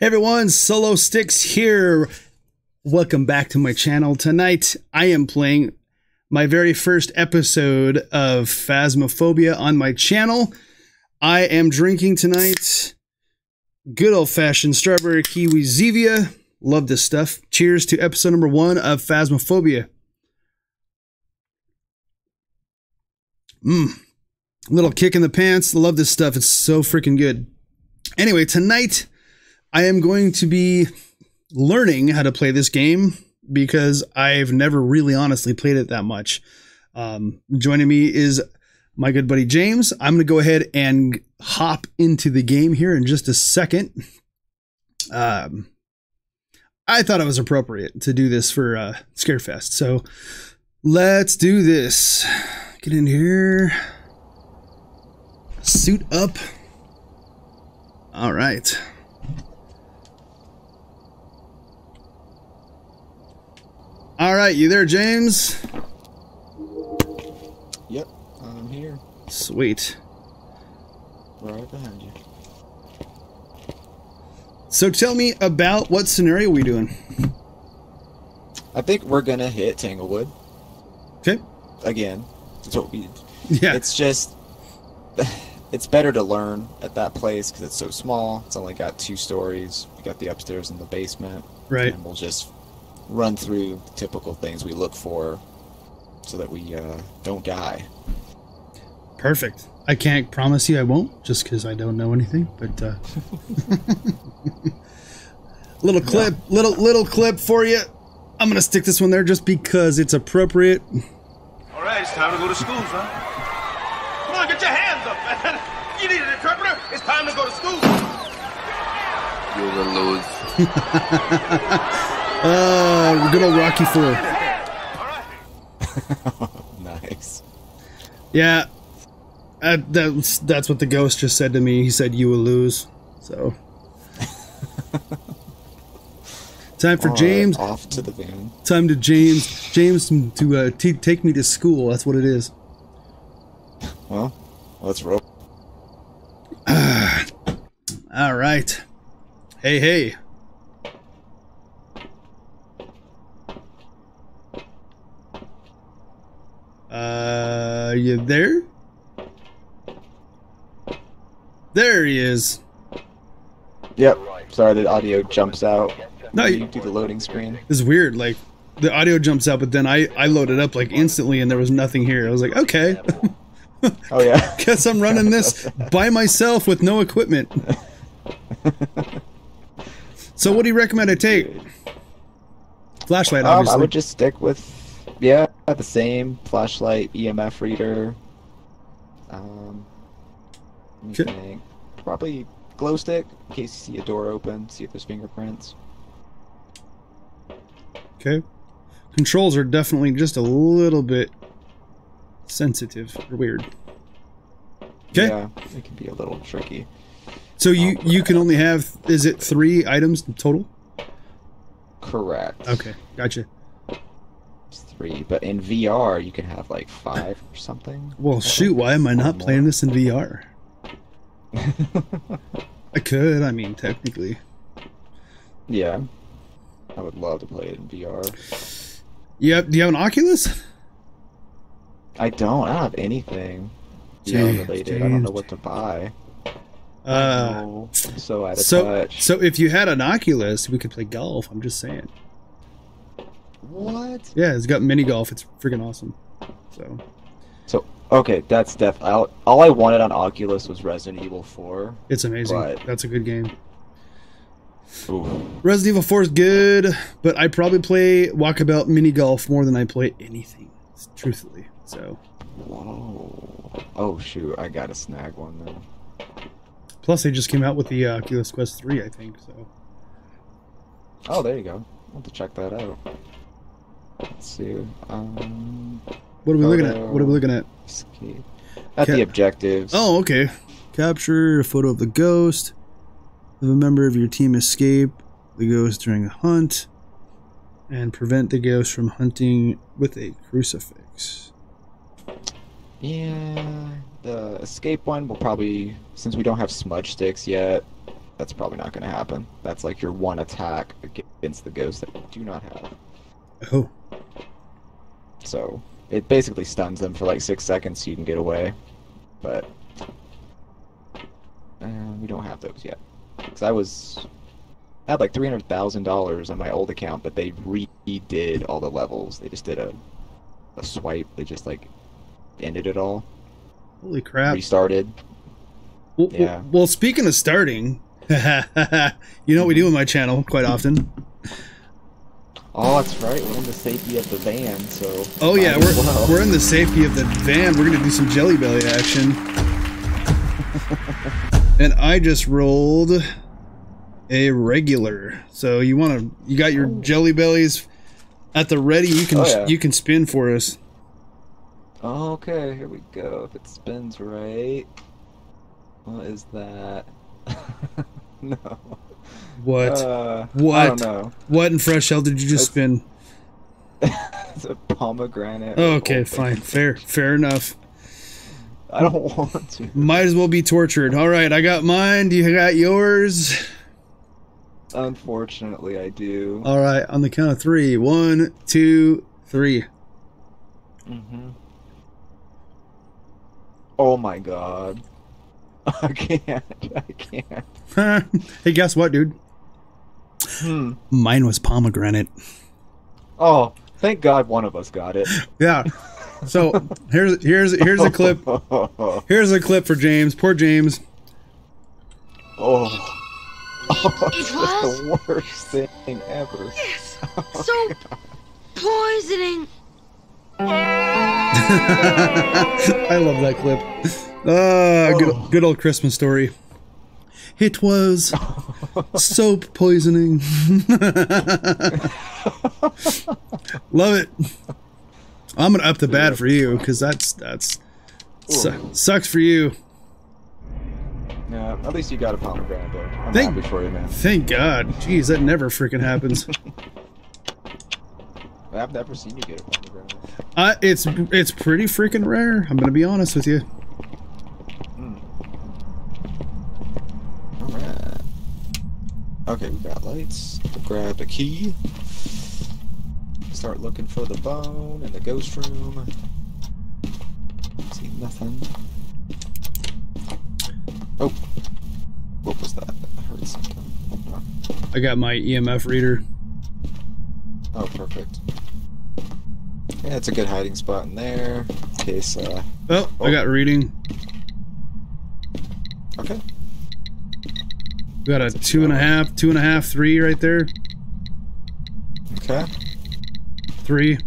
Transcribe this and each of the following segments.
Hey everyone, SoloStyx here. Welcome back to my channel. Tonight I am playing my very first episode of Phasmophobia on my channel. I am drinking tonight good old fashioned strawberry kiwi Zevia. Love this stuff. Cheers to episode number one of Phasmophobia. Mmm. Little kick in the pants. Love this stuff. It's so freaking good. Anyway, tonight I am going to be learning how to play this game because I've never really honestly played it that much. Um, joining me is my good buddy James. I'm going to go ahead and hop into the game here in just a second. Um, I thought it was appropriate to do this for uh, Scarefest. So let's do this. Get in here. Suit up. All right. All right, you there, James? Yep, I'm here. Sweet. Right behind you. So tell me about what scenario we doing? I think we're gonna hit Tanglewood Okay. again. That's what we. Yeah. It's just. It's better to learn at that place because it's so small. It's only got two stories. We got the upstairs and the basement. Right. And we'll just run through typical things we look for, so that we uh, don't die. Perfect. I can't promise you I won't, just because I don't know anything. But uh, little clip, little little clip for you. I'm gonna stick this one there just because it's appropriate. All right, it's time to go to school, son. Come on, get your hands up, man. You need an interpreter? It's time to go to school. You will lose. Uh, good old Rocky Four. Nice. Yeah, uh, that's that's what the ghost just said to me. He said you will lose. So, time for All right, James. off to the van. Time to James. James to uh, take me to school. That's what it is. Well, let's roll. All right. Hey, hey. Uh, you there? There he is. Yep. Sorry, the audio jumps out. No, you- do the loading screen. It's weird. Like the audio jumps out, but then I I loaded up like instantly, and there was nothing here. I was like, okay, Oh yeah. guess I'm running this by myself with no equipment. So, what do you recommend I take? Flashlight, Um, obviously. I would just stick with yeah the same flashlight, EMF reader. Um, Okay. think. Probably glow stick in case you see a door open, see if there's fingerprints. Okay. Controls are definitely just a little bit sensitive or weird. Okay. Yeah, it can be a little tricky. So you you can only have is it three items total? Correct. Okay, gotcha. It's three, but in VR you can have like five or something. Well, shoot, why am I not more. playing this in VR? I could, I mean, technically. yeah. I would love to play it in VR. Yep. Do you have an Oculus? I don't. I don't have anything VR related. I don't know what to buy. Uh, Oh, so out of so touch. so if you had an Oculus, we could play golf. I'm just saying. What? Yeah, it's got mini golf. It's freaking awesome. So So okay, that's def. I'll, all I wanted on Oculus was Resident Evil 4. it's amazing. Right. That's a good game. Ooh. Resident Evil 4 is good, but I probably play Walkabout mini golf more than I play anything, truthfully. So, Whoa. Oh shoot, I gotta snag one then. plus they just came out with the uh, Oculus Quest 3, I think. So, Oh, there you go. I'll have to check that out. Let's see. Um, what are we looking at? What are we looking at? escape. At Ca- the objectives. Oh, okay. Capture a photo of the ghost. Have a member of your team escape the ghost during a hunt, and prevent the ghost from hunting with a crucifix. Yeah, the escape one will probably, since we don't have smudge sticks yet, that's probably not going to happen. That's like your one attack against the ghost that we do not have. Oh, So it basically stuns them for like six seconds so you can get away. But uh, we don't have those yet. Because I was. I had like $300,000 on my old account, but they redid all the levels. They just did a, a swipe. They just like ended it all. holy crap! Restarted. Well, Yeah. well, speaking of starting, you know what we do on my channel quite often. Oh, that's right. We're in the safety of the van, so. Oh yeah, we're well. we're in the safety of the van. We're gonna do some Jelly Belly action. and I just rolled a regular. So you want to? You got your oh. Jelly Bellies at the ready. You can Oh, yeah. you can spin for us. Okay, here we go. If it spins right. What is that? no. What? Uh, I What? don't know. what in fresh hell did you just spin? It's a pomegranate. Okay, fine, thing. fair, fair enough. I don't want to. Might as well be tortured. All right, I got mine. Do you got yours? Unfortunately, I do. All right, on the count of three. One, two, three. hmm Oh my god. I can't. I can't. hey, guess what, dude? Hmm. Mine was pomegranate. Oh, thank God one of us got it. Yeah. So here's here's here's a clip. oh. Here's a clip for James. Poor James. Oh, It was the worst thing ever. Yes. so poisoning. I love that clip. Ah, good good old Christmas story. It was soap poisoning. love it. I'm gonna up the bad for you because that's that's su- sucks for you. Yeah, at least you got a pomegranate though. I'm Thank- happy for you, man. Thank God. Jeez, that never freaking happens. I've never seen you get a pomegranate. Uh, it's it's pretty freaking rare. I'm gonna be honest with you. Alright. Okay, we got lights. Grab the key. Start looking for the bone in the ghost room. See nothing. Oh. What was that? I heard something. Oh, I got my EMF reader. Oh, perfect. Yeah, it's a good hiding spot in there. In case, uh. Oh, I got reading. Okay. Got a two and a half, two and a half, three right there. Okay. Three,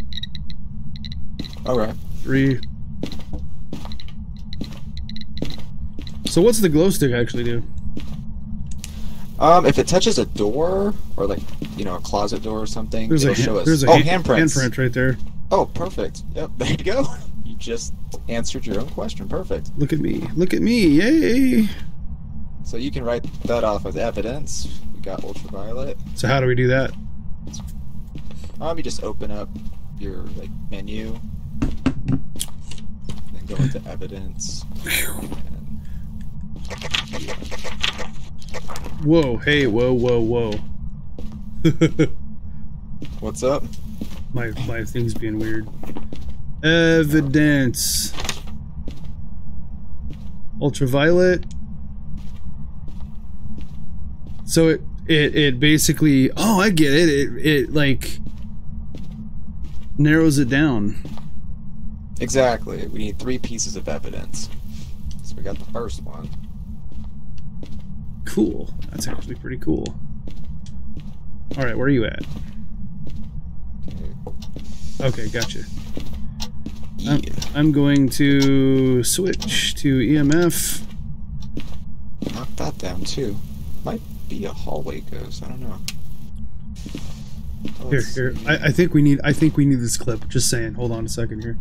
Alright. three. So what's the glow stick actually do? Um, if it touches a door, or like, you know, a closet door or something, There's it'll show us. there's a oh, hand- handprints. handprint right there. Oh, perfect. Yep, there you go. You just answered your own question. Perfect. Look at me, look at me, yay! So you can write that off as evidence. We got ultraviolet. So how do we do that? Um, you just open up your like menu, and then go into evidence. And, yeah. Whoa, hey, whoa, whoa, whoa. What's up? my my thing's being weird. Evidence. Ultraviolet. So it it it basically oh I get it it it like narrows it down. Exactly. We need three pieces of evidence. So we got the first one. Cool. That's actually pretty cool. All right, where are you at? Okay. Gotcha. Yeah. I'm, I'm going to switch to EMF. Knock that down too. Might be a hallway ghost. I don't know. Here, Let's here. see. I, I think we need. I think we need this clip. Just saying. Hold on a second here.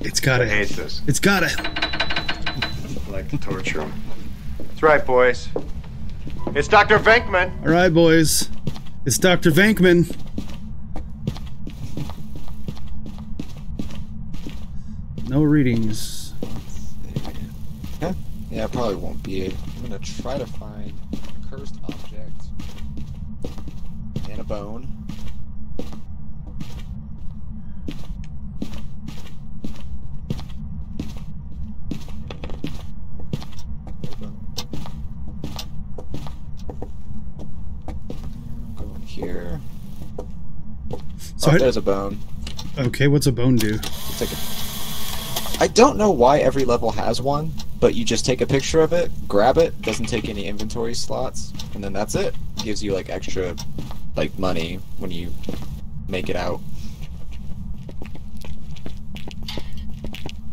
It's gotta. hate this. It's gotta. I like to torture him. That's right, boys. It's Dr. Venkman. All right, boys. It's Dr. Venkman. No readings. Yeah, yeah, it probably won't be. I'm gonna try to find a cursed object and a bone. Go here. So oh, there's a bone. Okay, what's a bone do? Take a... I don't know why every level has one, but you just take a picture of it, grab it, doesn't take any inventory slots, and then that's it. Gives you like extra, like money when you make it out.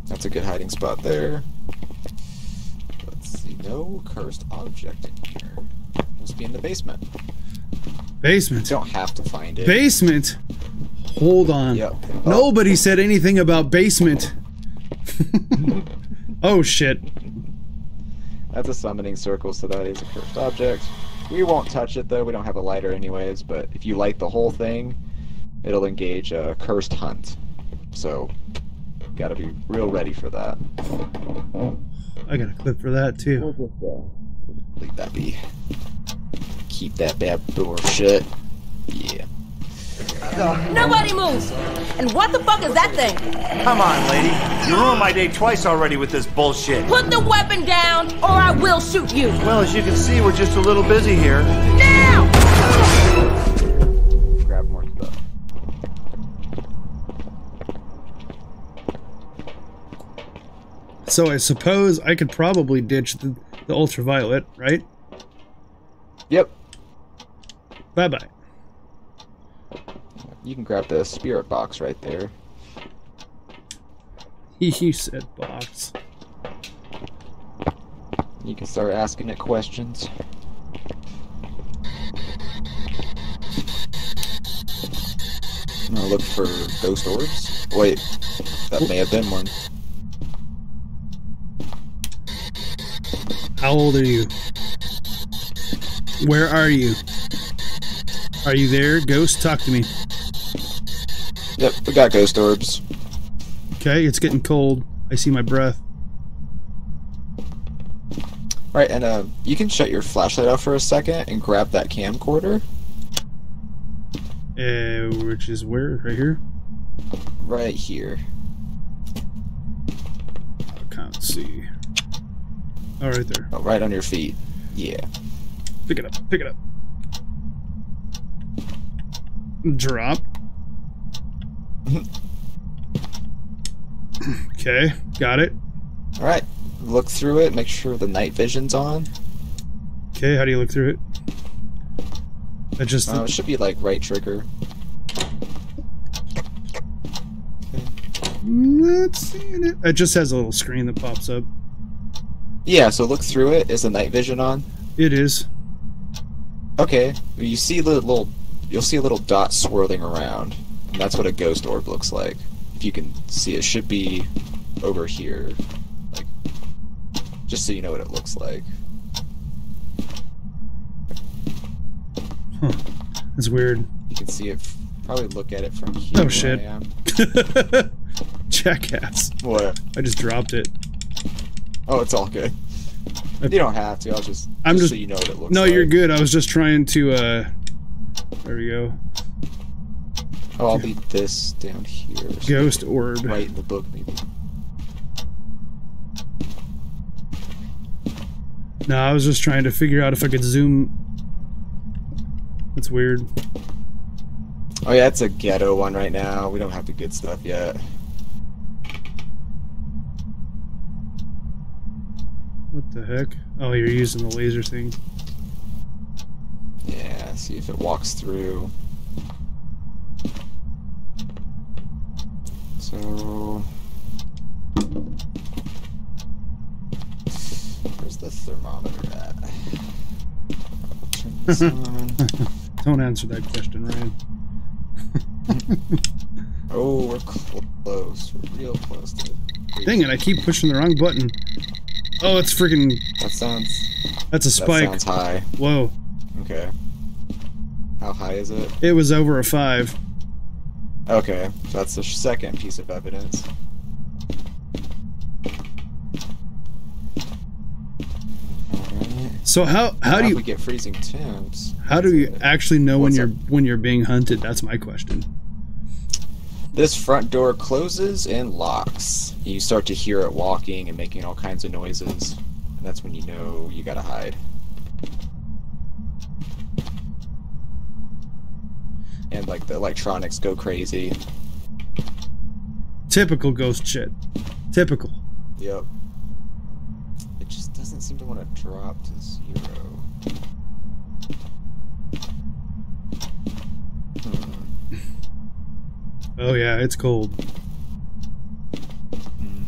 That's a good hiding spot there. Let's see, no cursed object in here. Must be in the basement. Basement. You don't have to find it. Basement. Hold on. Yep. Nobody said anything about basement. oh shit. That's a summoning circle, so that is a cursed object. We won't touch it though, we don't have a lighter anyways, but if you light the whole thing, it'll engage a cursed hunt. So, gotta be real ready for that. I got a clip for that too. Leave that be. Keep that bad door shut. Yeah. Nobody moves! And what the fuck is that thing? Come on, lady. You ruined my day twice already with this bullshit. Put the weapon down, or I will shoot you! Well, as you can see, we're just a little busy here. Now! Grab more stuff. So I suppose I could probably ditch the, the ultraviolet, right? Yep. Bye bye. You can grab the spirit box right there. you said box. You can start asking it questions. I'm gonna look for ghost orbs. Wait, that may have been one. How old are you? Where are you? Are you there? Ghost, talk to me. Yep, we got ghost orbs. Okay, it's getting cold. I see my breath. Right, and uh, you can shut your flashlight off for a second and grab that camcorder. Uh, which is where? Right here? Right here. I can't see. Oh, right there. Oh, right on your feet. Yeah. Pick it up. Pick it up. Drop. Okay, got it. Alright, look through it, make sure the night vision's on. Okay, how do you look through it? I just Uh, it should be like right trigger. not seeing it. It just has a little screen that pops up. Yeah, so look through it. Is the night vision on? It is. Okay, you see the little, you'll see a little dot swirling around, and that's what a ghost orb looks like. If you can see, it should be over here, like, just so you know what it looks like. Huh. It's weird. You can see it. Probably look at it from here. Oh shit. Jackass. What? I just dropped it. Oh, it's all good. You don't have to. I'll just. I'm just, just- so you know what it looks No, like. you're good. I was just trying to uh there we go. Oh, I'll leave this down here. so Ghost orb. Right in the book, maybe. No, I was just trying to figure out if I could zoom. That's weird. Oh yeah, it's a ghetto one right now. We don't have the good stuff yet. What the heck? Oh, you're using the laser thing. Yeah, see if it walks through. So where's the thermometer at? Turn this on. Don't answer that question, Ryan. Oh, we're close. We're real close to Dang it, I keep pushing the wrong button. Oh, it's freaking. That sounds That's a spike. that sounds high. Whoa. Okay. How high is it? It was over a five. Okay, that's the second piece of evidence. So how how do you get freezing temps? How do you actually know when you're when you're being hunted? That's my question. This front door closes and locks. You start to hear it walking and making all kinds of noises, and that's when you know you gotta hide. And like the electronics go crazy. Typical ghost shit. Typical. Yep. It just doesn't seem to want to drop to zero. Hmm. Oh yeah, it's cold. Mhm.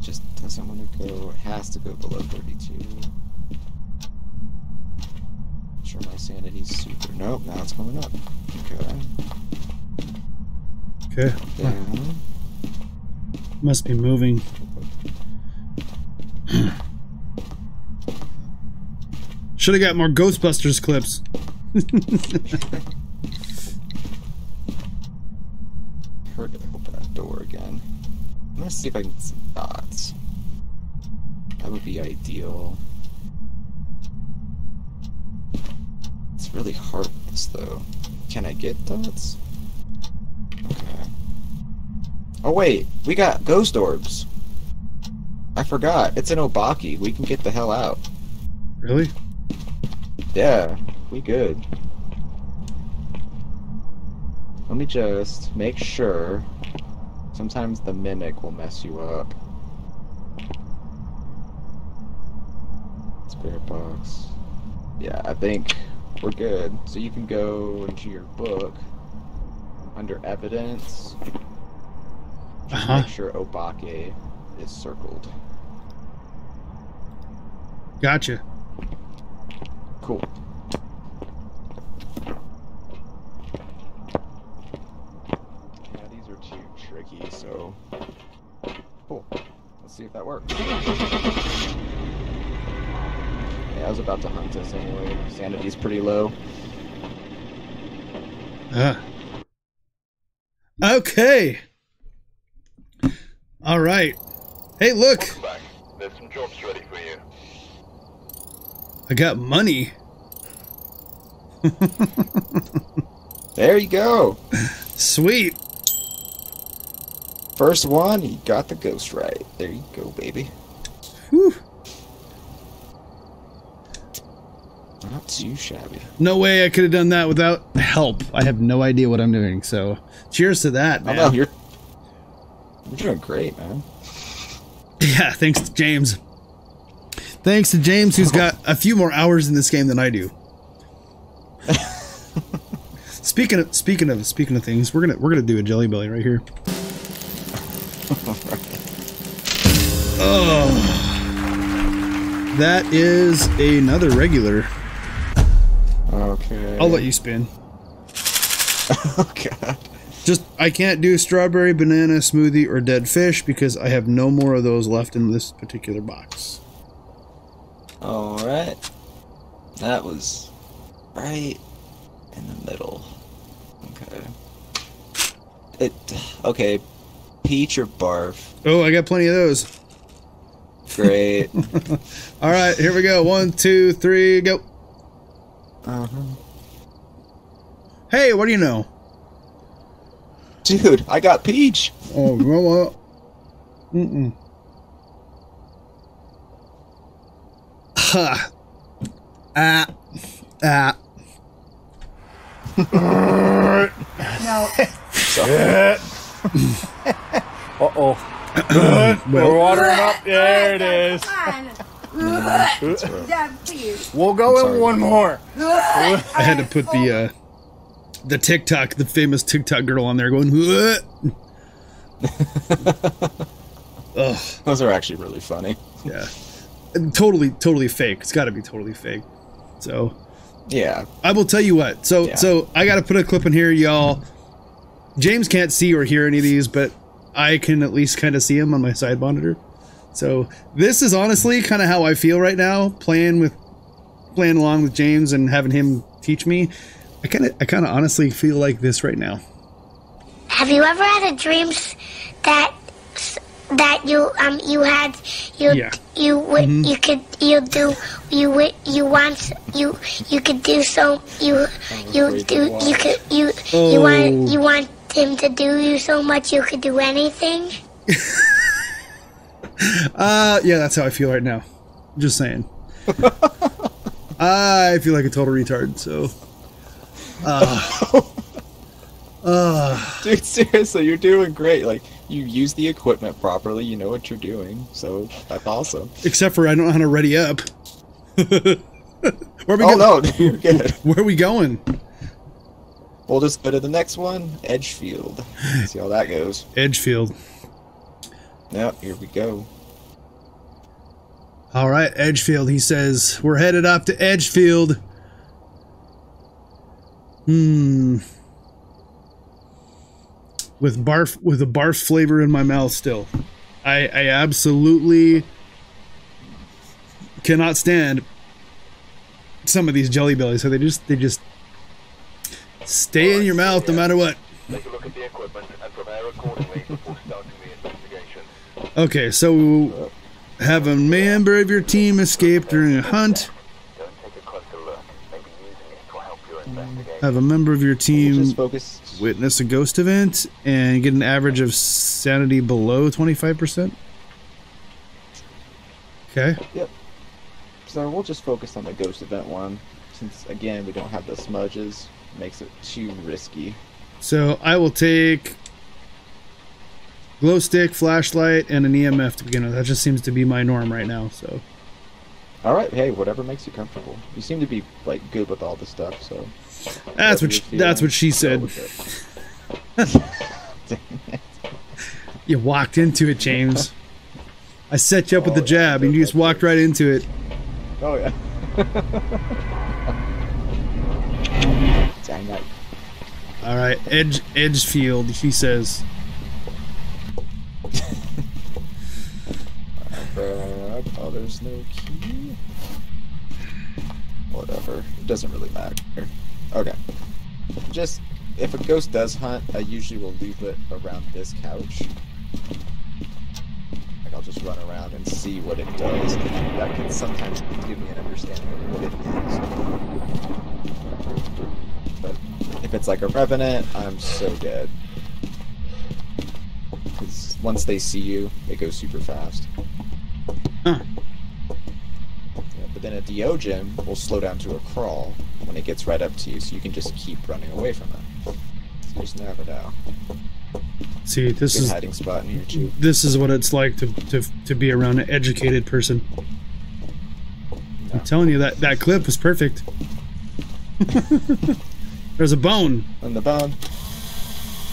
Just doesn't want to go. It has to go below 32. Sure, my sanity's super. Nope, now it's coming up. Okay. Okay. Down. Must be moving. Should have got more Ghostbusters clips. Heard it open that door again. I'm gonna see if I can get some dots. That would be ideal. It's really hard with this though. Can I get dots? Okay. Oh wait, we got ghost orbs. I forgot. It's an Obake. We can get the hell out. Really? Yeah, we good. Let me just make sure. Sometimes the mimic will mess you up. Spirit box. Yeah, I think we're good. So you can go into your book under evidence. Just Uh-huh. make sure Obake is circled. Gotcha. Cool. Yeah, these are too tricky, so. Cool. Let's see if that works. Yeah, I was about to hunt us anyway. Sanity's pretty low. Ah. Okay. All right. Hey, look. There's some jobs ready for you. I got money. There you go! Sweet. First one, you got the ghost right. There you go, baby. Whew. Not too shabby. No way I could have done that without help. I have no idea what I'm doing. So, cheers to that, Oh man. you're. You're doing great, man. Yeah, thanks to James. Thanks to James, who's got a few more hours in this game than I do. speaking of speaking of speaking of things, we're gonna we're gonna do a jelly belly right here. oh, that is another regular. Okay. I'll let you spin. Oh god. Just I can't do strawberry banana smoothie or dead fish because I have no more of those left in this particular box. Alright. That was right in the middle. Okay. It okay. Peach or barf. Oh, I got plenty of those. Great. All right, here we go. One, two, three, go. Uh-huh. Hey, what do you know? Dude, I got peach. Oh, you know what? Mm-mm. Ha. Ah. Ah. Uh-oh. We're Well, watering up. There it is. We'll go sorry. in one more. I had to put the uh, the TikTok, the famous TikTok girl on there going. Ugh. Those are actually really funny. Yeah. And Totally, totally fake. It's got to be totally fake. So Yeah. I will tell you what. So Yeah. so I got to put a clip in here, y'all. James can't see or hear any of these, but I can at least kind of see him on my side monitor. So this is honestly kind of how I feel right now, playing with, playing along with James and having him teach me. I kind of, I kind of honestly feel like this right now. Have you ever had a dream that that you um you had you Yeah. you would Mhm. you could you do you would you want you you could do so you you do you could you you Oh. want you want him to do you so much you could do anything. Uh, yeah, that's how I feel right now. Just saying. I feel like a total retard. So, uh, uh, Dude, seriously, you're doing great. Like, you use the equipment properly, you know what you're doing, so that's awesome. except for I don't know how to ready up. Where are we Oh, going? no, you're good. Where are we going? We'll just go to the next one, Edgefield. See how that goes. Edgefield. Yep, here we go. All right, Edgefield. He says we're headed off to Edgefield. Hmm. With barf, with a barf flavor in my mouth still. I, I absolutely cannot stand some of these jelly bellies. So they just, they just stay in your mouth no matter what. Take a look at the equipment and prepare accordingly before starting the investigation. Okay, so have a member of your team escape during a hunt. Have a member of your team witness a ghost event and get an average of sanity below 25%. Okay. Yep. So we'll just focus on the ghost event one, since again we don't have the smudges. Makes it too risky. So I will take glow stick, flashlight, and an EMF to begin with. That just seems to be my norm right now. So All right, hey, whatever makes you comfortable. You seem to be like good with all the stuff, so. that's whatever what she, that's what she said. You walked into it, James. I set you up with the oh, jab, and you just walked right into it. Oh yeah. Dang it. All right, Edge Edgefield. He says. Oh, there's no key. Whatever. It doesn't really matter. Okay. Just if a ghost does hunt, I usually will leave it around this couch. Like I'll just run around and see what it does. That can sometimes give me an understanding of what it is. But if it's like a revenant, I'm so dead. Because once they see you, it goes super fast. Huh. Yeah, but then a Deogen will slow down to a crawl when it gets right up to you, so you can just keep running away from it. So you just never know. See, this Good is hiding spot in here too. this is what it's like to to, to be around an educated person. I'm telling you that that clip was perfect. There's a bone. On the bone.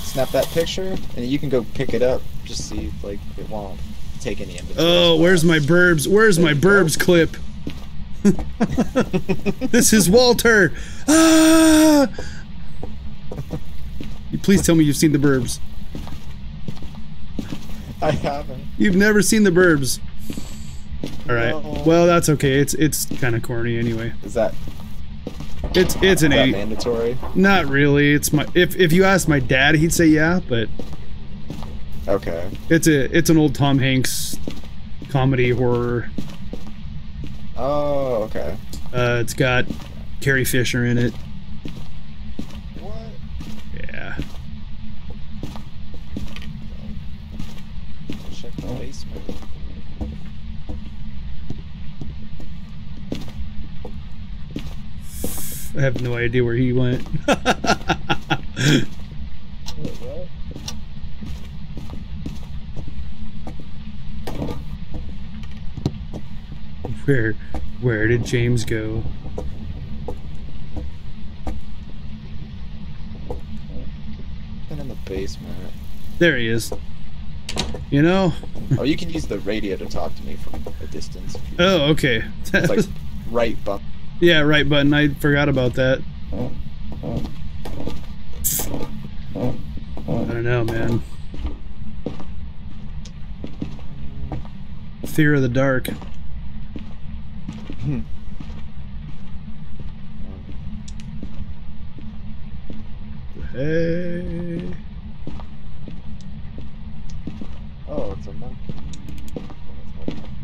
Snap that picture, and you can go pick it up. Just see if like it won't take any inventory. Oh, where's my 'Burbs? Where's my 'Burbs clip? this is Walter. Ah! Please tell me you've seen the 'Burbs. I haven't. You've never seen the 'Burbs. All right. No. Well, that's okay. It's it's kind of corny anyway. Is that It's it's an is eight. mandatory? Not really. It's my if if you ask my dad, he'd say yeah, but Okay. it's a it's an old Tom Hanks comedy horror. Oh, okay. Uh, it's got Carrie Fisher in it. What? Yeah. Check the basement. I have no idea where he went. Wait, what? Where where did James go? Been in the basement. There he is. You know? oh, you can use the radio to talk to me from a distance. Oh, okay. It's like right button. yeah, right button. I forgot about that. I don't know, man. Fear of the dark. Hey. Oh, it's a monkey.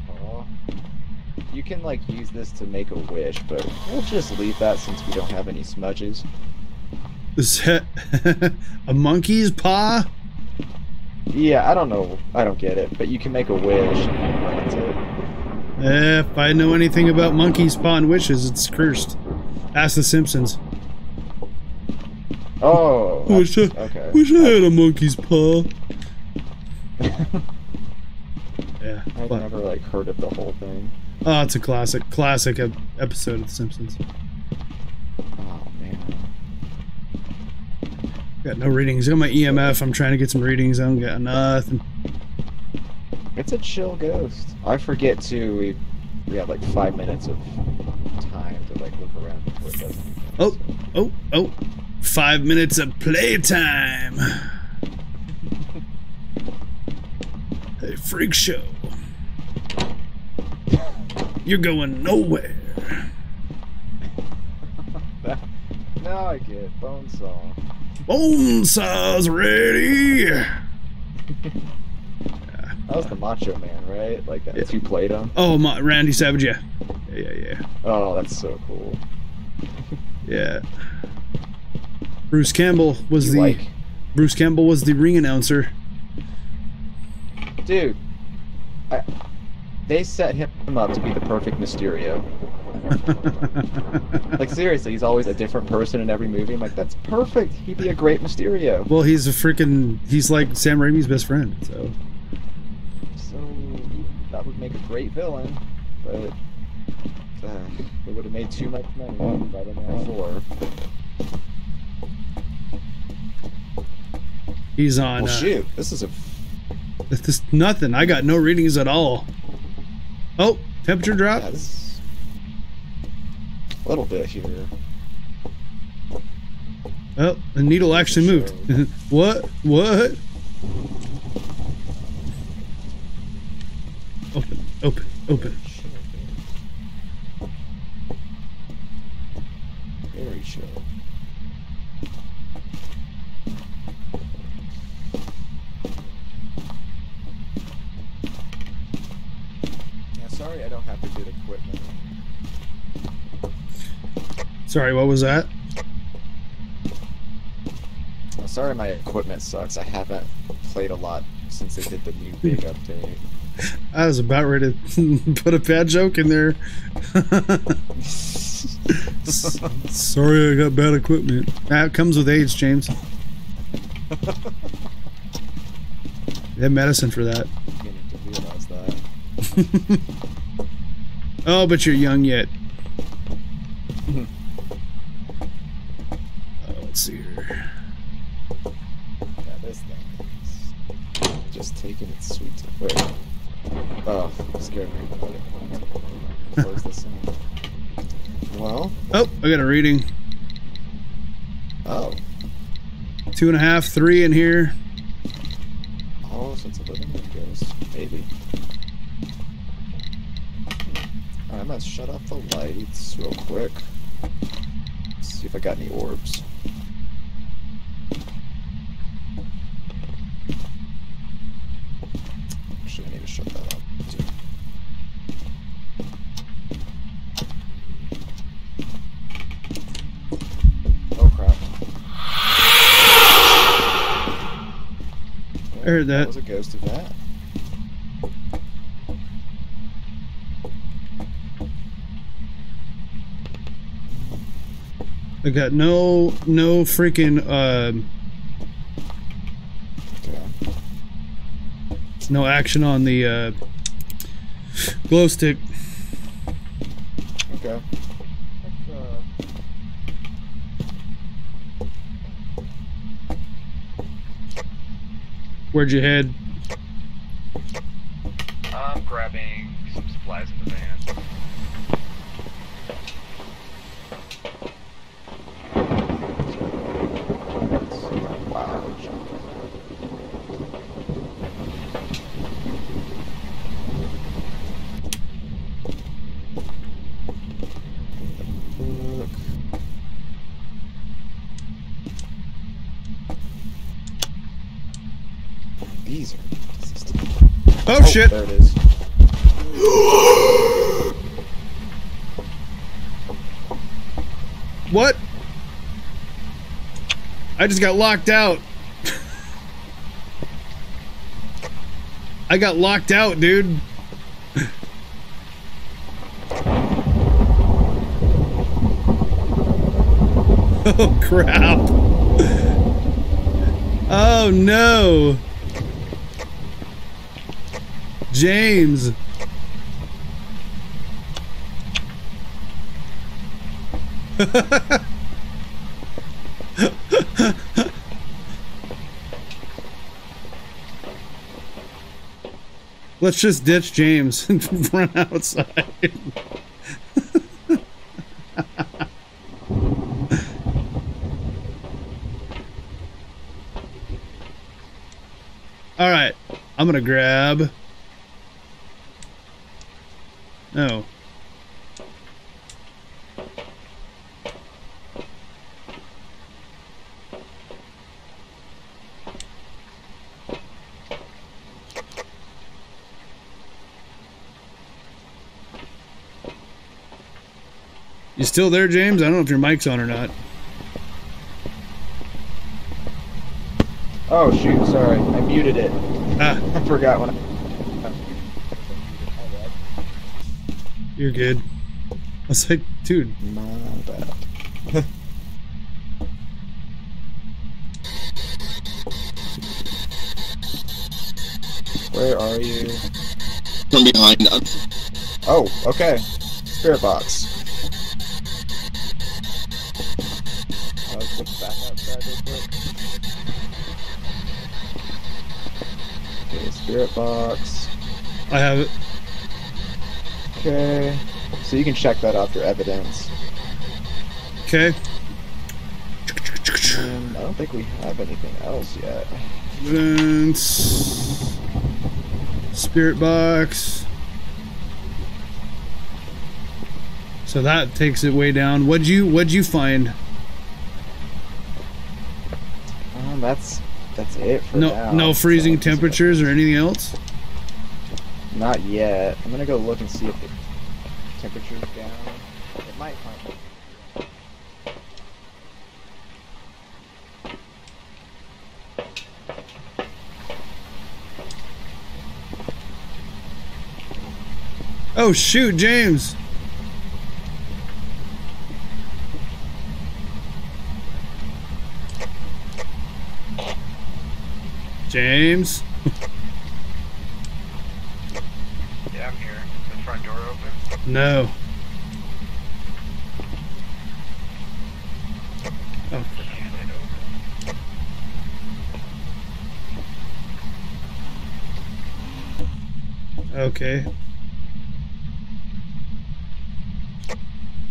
Oh. You can like use this to make a wish, but we'll just leave that since we don't have any smudges. Is that a monkey's paw? Yeah, I don't know. I don't get it, but you can make a wish and grant it. Eh, if I know anything about monkey's paw and wishes, it's cursed. Ask the Simpsons. Oh, Wish I, okay. wish I had a monkey's paw. yeah. I've but- never like heard of the whole thing. Oh, it's a classic, classic ep- episode of The Simpsons. Oh man. Got no readings. Got my EMF. I'm trying to get some readings. I don't get nothing. It's a chill ghost. I forget to. We, we have like five minutes of time to like look around before it does anything. Oh, oh, oh. Five minutes of playtime. Hey, freak show. You're going nowhere. now I get bone saw. Bone saw's ready. That was the Macho Man, right? Like that's who played him. Oh, my, Randy Savage, yeah. Yeah, yeah, yeah. Oh, that's so cool. Yeah. Bruce Campbell was You the like, Bruce Campbell was the ring announcer. dude. I, they set him up to be the perfect Mysterio. Like seriously, he's always a different person in every movie. I'm like, that's perfect. He'd be a great Mysterio. well, he's a freaking he's like Sam Raimi's best friend. So So that would make a great villain, but uh, it would have made too much money by the Man Four. he's on. Well, uh, shoot, this is a This nothing. I got no readings at all. Oh, temperature drop. yeah, this a little bit here. Oh, the needle actually moved. what? What? Open, open. Very chill. Yeah, sorry I don't have the good equipment. Sorry, what was that? Sorry my equipment sucks. I haven't played a lot since they did the new big update. I was about ready to put a bad joke in there. Sorry, I got bad equipment. That comes with age, James. They have medicine for that. beginning to realize that. Oh, but you're young yet. Oh, let's see here. Yeah, this thing is just taking its sweet time. Oh, scared me. Close this. Well, Oh, I got a reading. oh. Two and a half, three in here. Oh, since a living room goes. Maybe. Hmm. Alright, let's shut off the lights real quick. See if I got any orbs. Heard that. That was a ghost event. I got no, no freaking, uh, no action on the uh, glow stick. Okay. Where'd you head? I'm grabbing some supplies in the van. Look. These are. Oh, shit. There it is. What? I just got locked out. I got locked out, dude. oh crap. Oh no. James. Let's just ditch James and run outside. All right, I'm gonna grab. Oh. You still there, James? I don't know if your mic's on or not. Oh shoot, sorry. I muted it. Ah, I forgot when I you're good. I was like, dude, My bad. Where are you? From behind us. Oh, okay. Spirit box. Uh, let's look back outside real quick. Okay, spirit box. I have it. Okay. So you can check that off your evidence. Okay. And I don't think we have anything else yet. Evidence. Spirit box. So that takes it way down. What'd you What'd you find? Um, that's that's it for No, now. no freezing gonna- temperatures or anything else. Not yet. I'm gonna go look and see if the temperature's down. It might find. Oh shoot, James. James. Yeah, I'm here. The front door open. No. Oh, And it open. okay.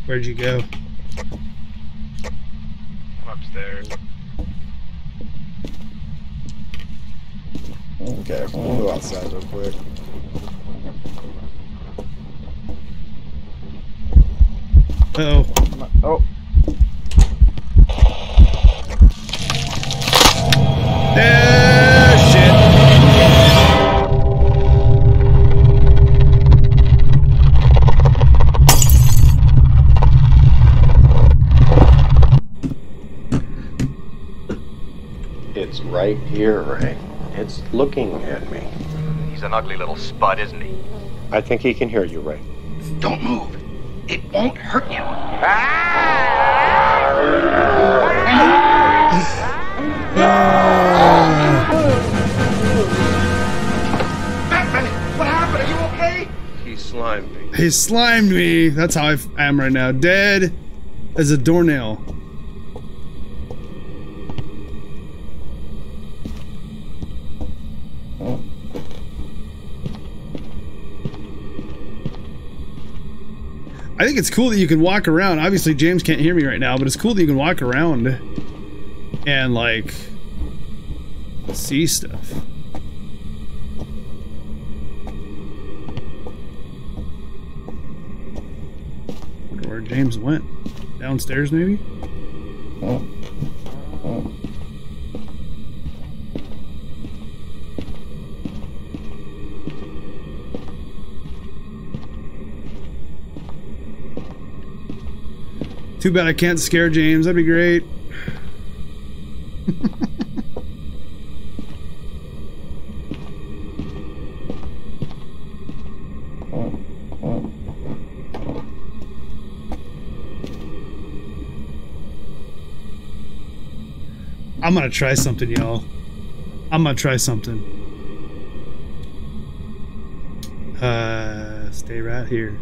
Where'd you go? Quick. Uh oh. Oh, shit. It's right here, Ray. It's looking at me. He's an ugly little spud, isn't he? I think he can hear you, Ray. Don't move. It won't hurt you. Batman, what happened? Are you okay? He slimed me. He slimed me. That's how I am right now. Dead as a doornail. I think it's cool that you can walk around. Obviously, James can't hear me right now, but it's cool that you can walk around and like see stuff. Where James went. Downstairs, maybe? Too bad I can't scare James. That'd be great. I'm gonna try something, y'all. I'm gonna try something. Uh, stay right here.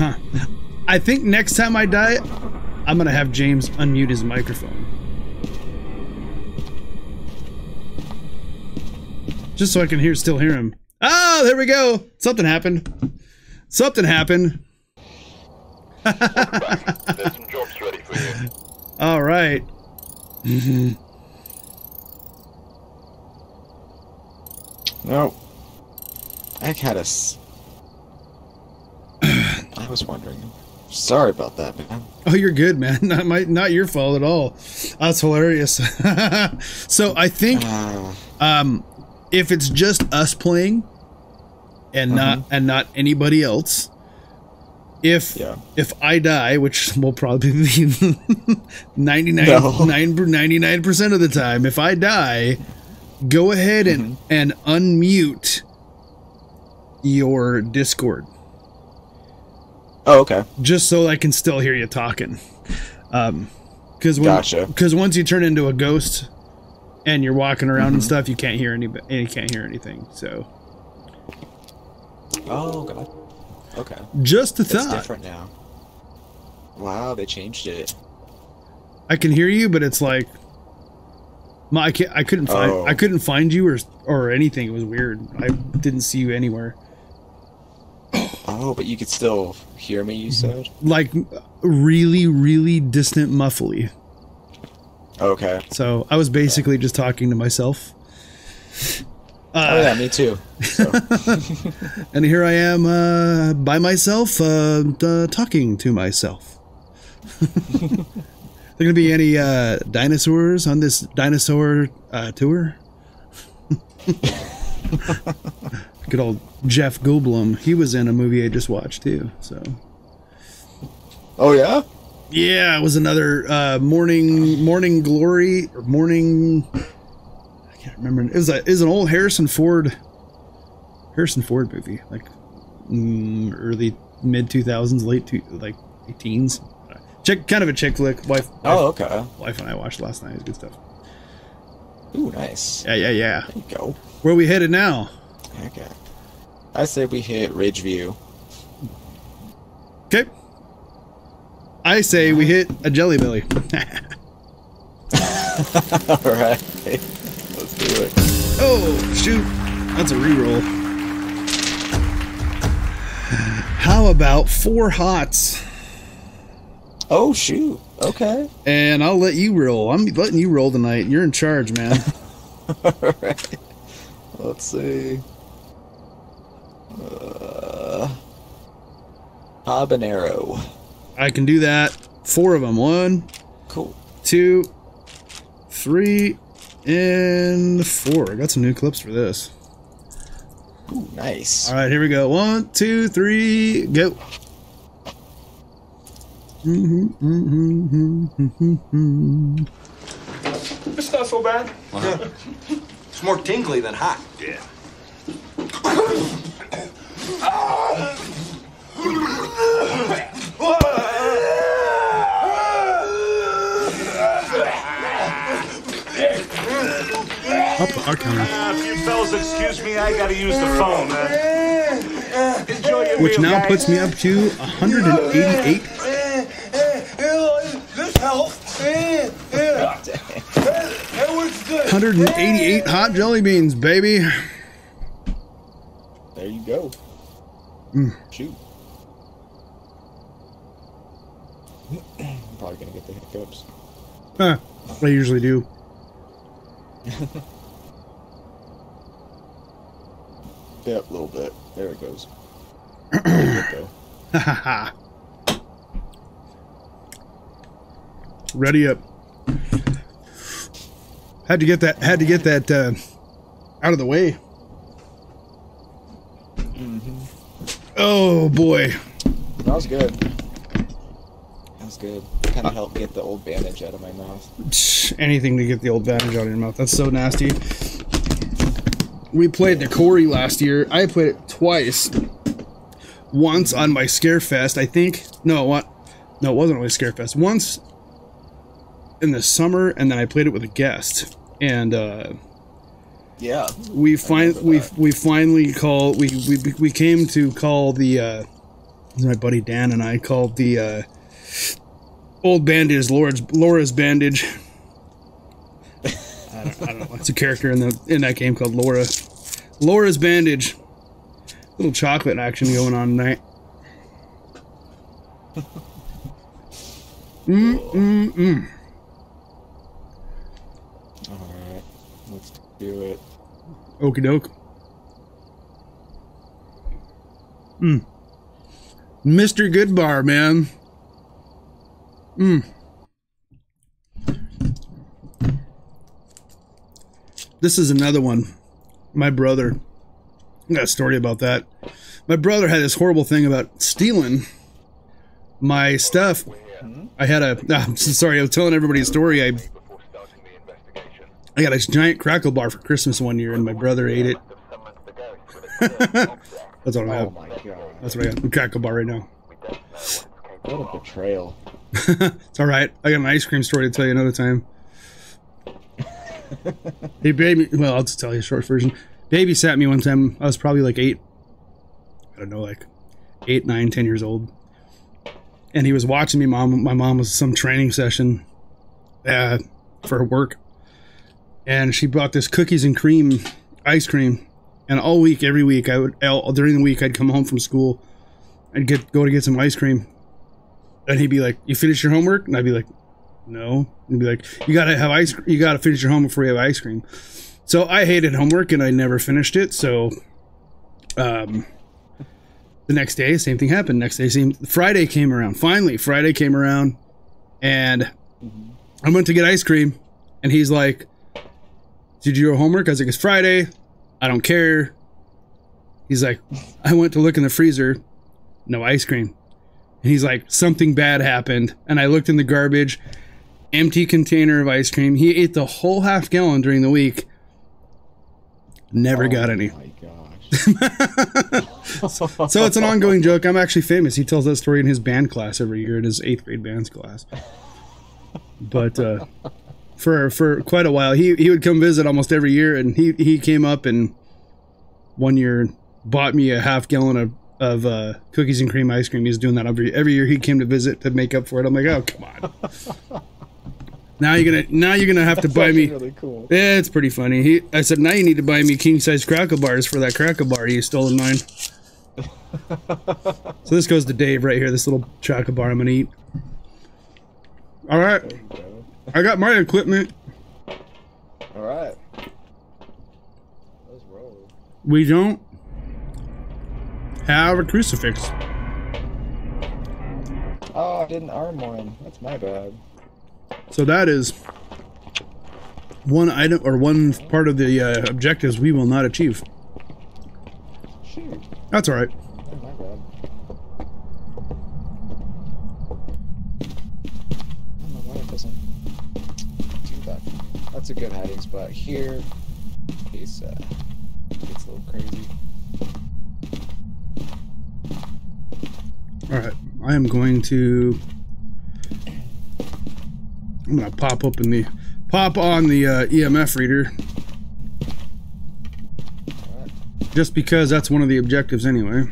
Huh. I think next time I die, I'm gonna have James unmute his microphone. Just so I can hear still hear him. Oh, there we go. Something happened. Something happened. All right. Mm-hmm. No. I had a. S- I was wondering. Sorry about that, man. Oh, you're good, man. Not my, not your fault at all. That's hilarious. so I think, uh. um, if it's just us playing, and mm-hmm. not and not anybody else, if if I die, which will probably be 99 No. 99 percent of the time, if I die, go ahead and mm-hmm. and unmute your Discord. Oh, okay. Just so I can still hear you talking. Um, because when Gotcha. because once you turn into a ghost and you're walking around and Mhm. stuff, you can't hear any you can't hear anything. So Oh, God. Okay. Just It's thought. different now. Wow, they changed it. I can hear you, but it's like my I, can't, I couldn't find Oh. I couldn't find you or or anything. It was weird. I didn't see you anywhere. Oh, but you could still hear me, you said? Like really, really distant muffly. Okay. So I was basically just talking to myself. Uh, oh, yeah, me too. and here I am uh, by myself, uh, uh, talking to myself. Are there gonna be any uh, dinosaurs on this dinosaur uh, tour? Good old Jeff Goldblum. He was in a movie I just watched too. So Oh, yeah? yeah, it was another uh, morning morning glory or morning. I can't remember. It was a it was an old Harrison Ford Harrison Ford movie, like mm, early mid two thousands, late two like teens. Check kind of a chick flick. Wife. Oh, wife- okay. Wife and I watched last night. It was good stuff. Ooh, nice. Yeah, yeah, yeah. There you go. Where we headed now? Okay. I say we hit Ridgeview. Okay. I say we hit a jelly belly. Alright. Let's do it. Oh, shoot. That's a reroll. How about four hots? Oh, shoot. Okay. And I'll let you roll. I'm letting you roll tonight. You're in charge, man. Alright. Let's see. Uh, habanero. I can do that. Four of them. One, Cool. two, three, and four. I got some new clips for this. Ooh, nice. All right, here we go. One, two, three, go. Mm-hmm, mm-hmm, mm-hmm, it's not so bad. It's more tingly than hot. Yeah. Up the hard counter. Uh, if you fellas excuse me, I gotta use the phone, man. Enjoy your Which meal, now guys. puts me up to 188. This helps. Yeah, yeah. That works good. 188 hot jelly beans, baby. There you go. Mm. Shoot. I'm probably gonna get the hiccups. Huh, I usually do. Yep, a little bit. There it goes. There you go. Ready up. Had to get that. Had to get that uh, out of the way. Oh boy. That was good. That was good. Kind of helped get the old bandage out of my mouth. Anything to get the old bandage out of your mouth. That's so nasty. We played the Quarry last year. I played it twice. Once on my Scarefest, I think. No, what? No, it wasn't on my Scarefest. Once in the summer, and then I played it with a guest. And uh, Yeah. we find we we finally call we we we came to call the uh my buddy Dan and I called the uh old bandage Laura's Laura's bandage. I don't, I don't know. It's a character in the in that game called Laura. Laura's bandage. Little chocolate action going on tonight. Mm mm mm. Alright. Let's do it. Okie doke. Mm. Mr. Goodbar, man. Mm. This is another one. My brother. I got a story about that. My brother had this horrible thing about stealing my stuff. I had a. ah, I'm so sorry, I was telling everybody a story. I I got a giant crackle bar for Christmas one year, and my brother ate it. That's what I have. Oh my god. That's what I got. A crackle bar right now. What a betrayal. it's all right. I got an ice cream story to tell you another time. he baby. Well, I'll just tell you a short version. Baby sat me one time. I was probably like eight. I don't know, like eight, nine, ten years old. And he was watching me. Mom, my mom was some training session, uh, for work, and she brought this cookies and cream ice cream. And all week, every week, I would all, during the week, I'd come home from school, I'd get go to get some ice cream, and he'd be like, "You finished your homework?" And I'd be like, "No." And he'd be like, "You gotta have ice. You gotta finish your homework before you have ice cream." So I hated homework, and I never finished it. So, um, the next day, same thing happened. Next day, same Friday came around. Finally, Friday came around, and I went to get ice cream, and he's like, "Did you do your homework?" I was like, "It's Friday. I don't care." He's like, "I went to look in the freezer, no ice cream." And he's like, "Something bad happened." And I looked in the garbage, empty container of ice cream. He ate the whole half gallon during the week. Never got any. My gosh. so it's an ongoing joke. I'm actually famous. He tells that story in his band class every year in his eighth grade band's class. But uh, for for quite a while, he he would come visit almost every year, and he he came up and one year bought me a half gallon of of uh, cookies and cream ice cream. He's doing that every every year. He came to visit to make up for it. I'm like, oh come on. Now you're gonna now you're gonna have to buy me. really cool. Yeah, it's pretty funny. He, I said, now you need to buy me king size crackle bars for that crackle bar you stole in mine. so this goes to Dave right here. This little chocolate bar I'm gonna eat. All right, I got my equipment. Alright. Let's roll. We don't have a crucifix. Oh, I didn't arm one. That's my bad. So that is one item or one part of the uh, objectives we will not achieve. Shoot. That's all right. Oh, my bad. I don't know why it doesn't do that. That's a good hiding spot. Here, in case uh, it gets a little crazy. All right, I am going to. I'm gonna pop up in the pop on the uh, EMF reader, just because that's one of the objectives anyway.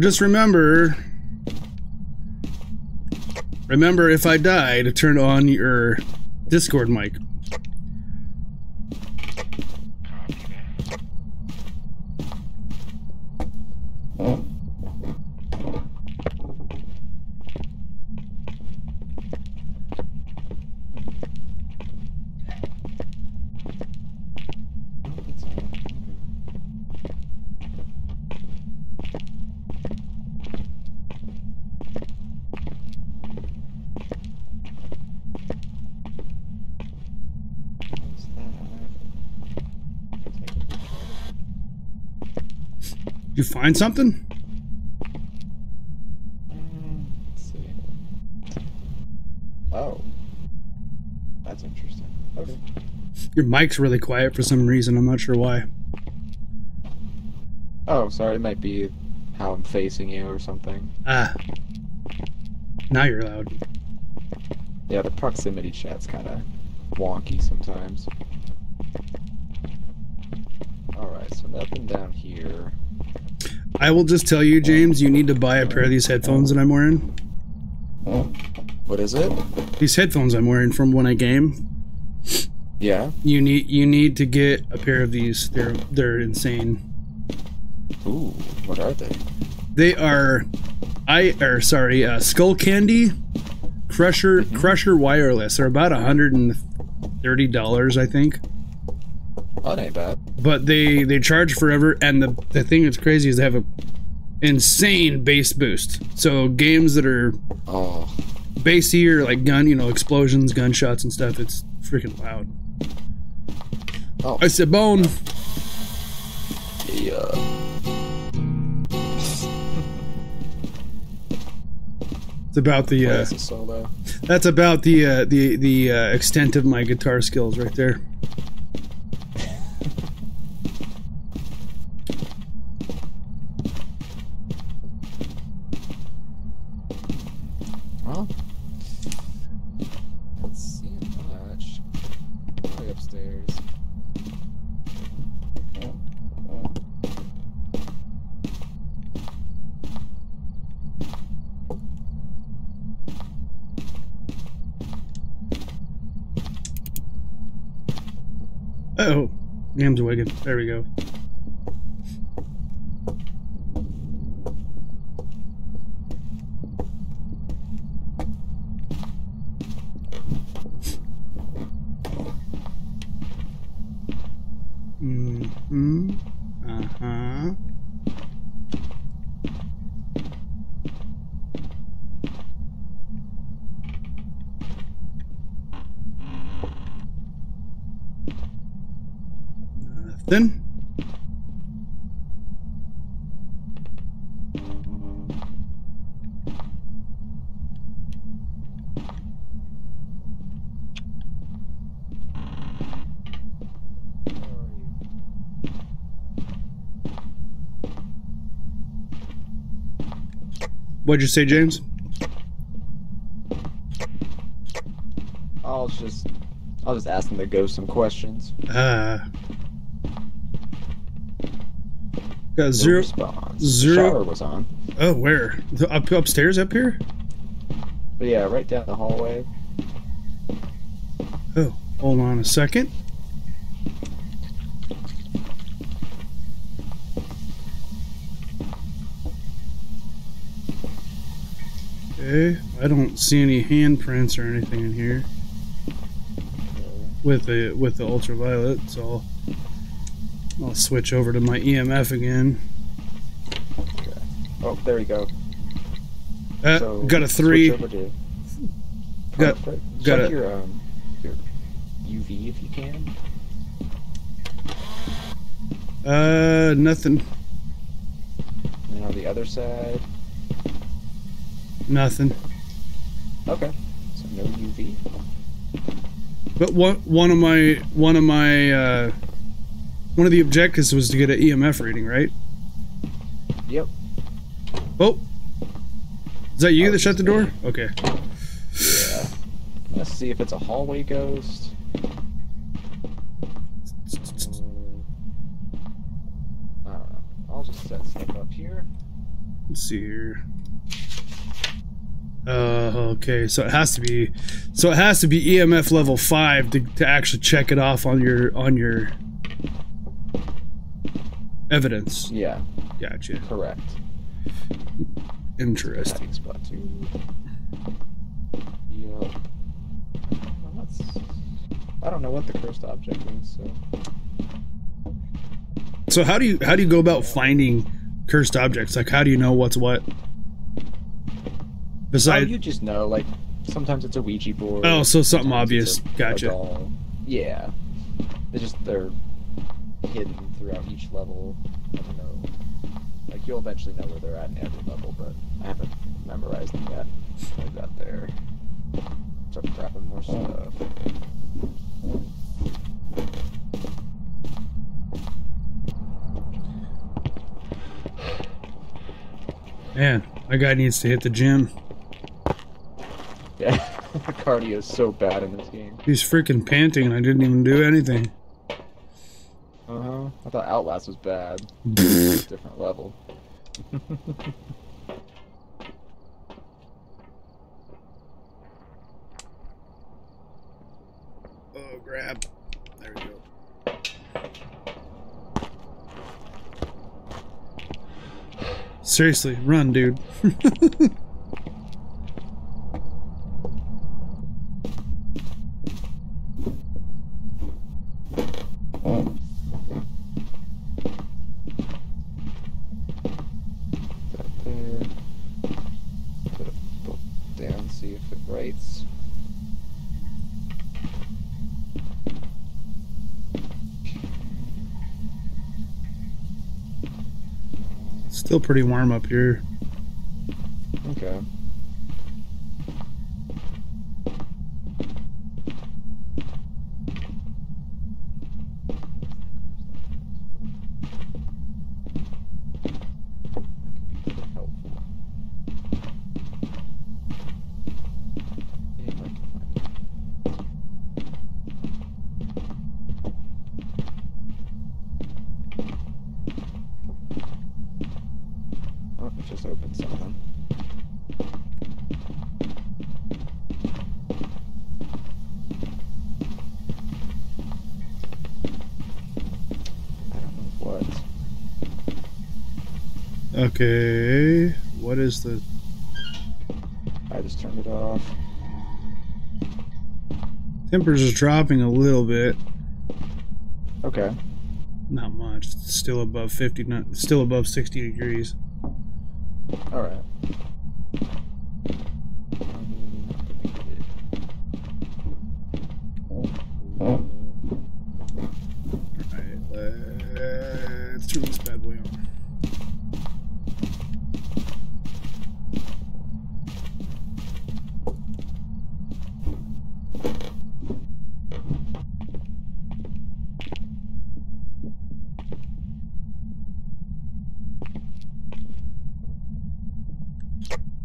So just remember, remember if I die to turn on your Discord mic. Find something? Oh. That's interesting. Okay. Your mic's really quiet for some reason. I'm not sure why. Oh, sorry. It might be how I'm facing you or something. Ah. Now you're loud. Yeah, the proximity chat's kind of wonky sometimes. Alright, so nothing down here. I will just tell you, James, you need to buy a pair of these headphones that I'm wearing. What is it? These headphones I'm wearing from when I game. Yeah. You need you need to get a pair of these. They're they're insane. Ooh, what are they? They are I or sorry, uh, Skullcandy Crusher Crusher Wireless. They're about hundred and thirty dollars, I think. Oh, that ain't bad. But they they charge forever, and the the thing that's crazy is they have a insane bass boost. So games that are oh bassy or like gun, you know, explosions, gunshots, and stuff. It's freaking loud. Oh, I said bone. Yeah. It's about the. Uh, that's about the uh, the the uh, extent of my guitar skills right there. Well, let's see much. Way upstairs. Awakened. There we go. Hmm. Uh What'd you say, James? I'll just, I'll just ask them to go some questions. Ah. Uh, got No zero. response. zero- Shower was on. Oh, where? Up upstairs, up here? But yeah, right down the hallway. Oh, hold on a second. Okay, I don't see any handprints or anything in here with the with the ultraviolet, so I'll, switch over to my EMF again. Oh, there we go. Uh, So, got a three. to- Got Perfect. got a your um your UV if you can. uh nothing, And on the other side. nothing. Okay. So no UV. But one one of my one of my uh, one of the objectives was to get an EMF reading, right? Yep. Oh, is that you that shut the door? Okay. Yeah. Let's see if it's a hallway ghost. I don't know. I'll just set stuff up here. Let's see here. Uh, okay, so it has to be, so it has to be EMF level five to, to actually check it off on your on your evidence. Yeah. Gotcha. Correct. Interesting. Spot two. Yep. Well, that's. I don't know what the cursed object is, so. So how do you how do you go about finding cursed objects? Like how do you know what's what? Besides, Oh, you just know, like, sometimes it's a Ouija board. Oh, so something obvious. a- a Gotcha. doll. Yeah. They're just, they're hidden throughout each level. I don't know. Like, you'll eventually know where they're at in every level, but I haven't memorized them yet. So I got there. Start grabbing more stuff. Man, my guy needs to hit the gym. Yeah, the cardio is so bad in this game. He's freaking panting and I didn't even do anything. Uh huh. I thought Outlast was bad. Different level. Oh, grab. There we go. Seriously, run, dude. That there. Put a book down, see if it writes. Still pretty warm up here. Okay. What is the. I just turned it off. Tempers is dropping a little bit. Okay. Not much. It's still above 50, not, still above 60 degrees. Alright. Alright, let's turn this bad boy on.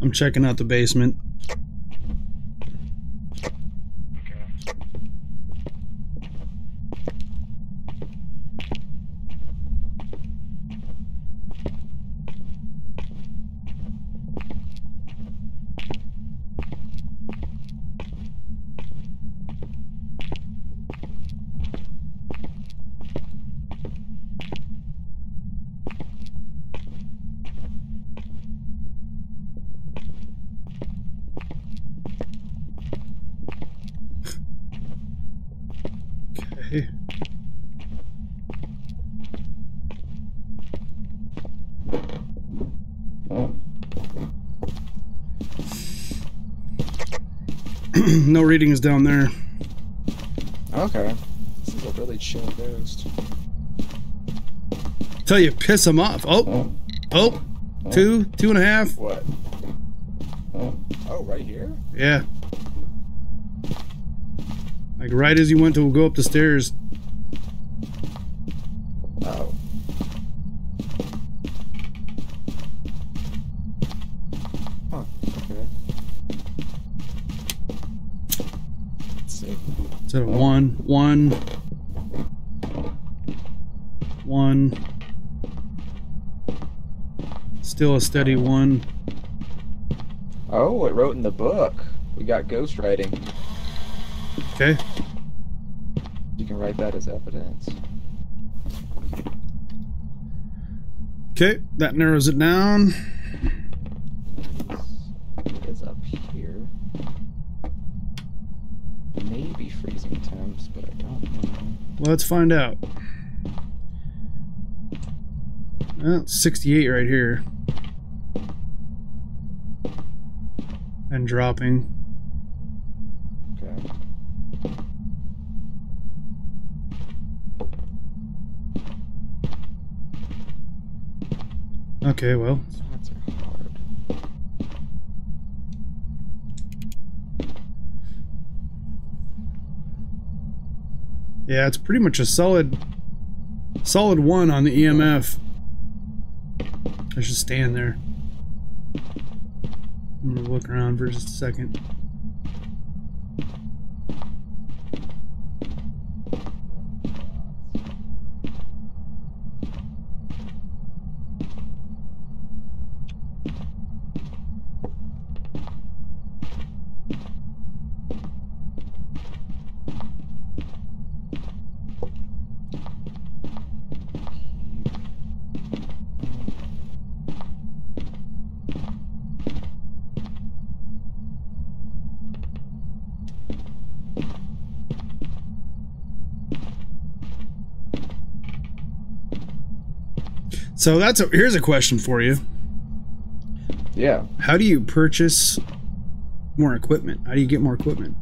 I'm checking out the basement. Okay. no readings down there. Okay. This is a really chill ghost. Tell you, piss him off. Oh oh. oh, oh, two, two and a half. What? Oh. oh, right here? Yeah. Like right as you went to go up the stairs. One, one? Still a steady one. Oh, it wrote in the book. We got ghostwriting. Okay. You can write that as evidence. Okay, that narrows it down. It is up here. Maybe freezing temps, but I don't know. Let's find out. Well, 68 right here. And dropping. Okay. Okay, well. Yeah, it's pretty much a solid solid one on the EMF. I should stand there. I'm gonna look around for just a second. So that's a, here's a question for you. Yeah. How do you purchase more equipment? How do you get more equipment?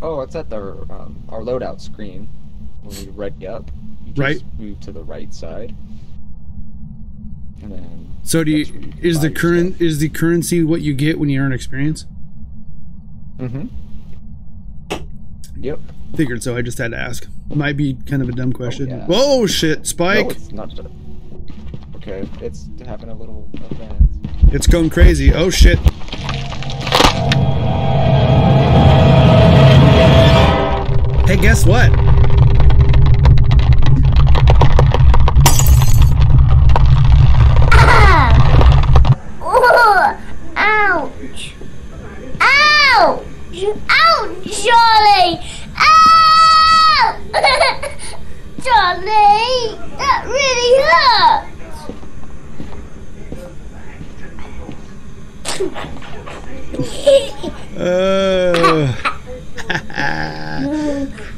Oh, it's at the um, our loadout screen when we ready up. You just Right. Move to the right side, and then. So do you can is the current is the currency what you get when you earn experience? Mhm. Yep. Figured so. I just had to ask. Might be kind of a dumb question. Oh, yeah. Whoa, shit, Spike! No, it's not. Okay, it's having a little event. It's going crazy. Oh shit. Hey, guess what? Oh, ouch! Ouch! Ouch, Charlie! Ow! Charlie, that really hurt. Uh,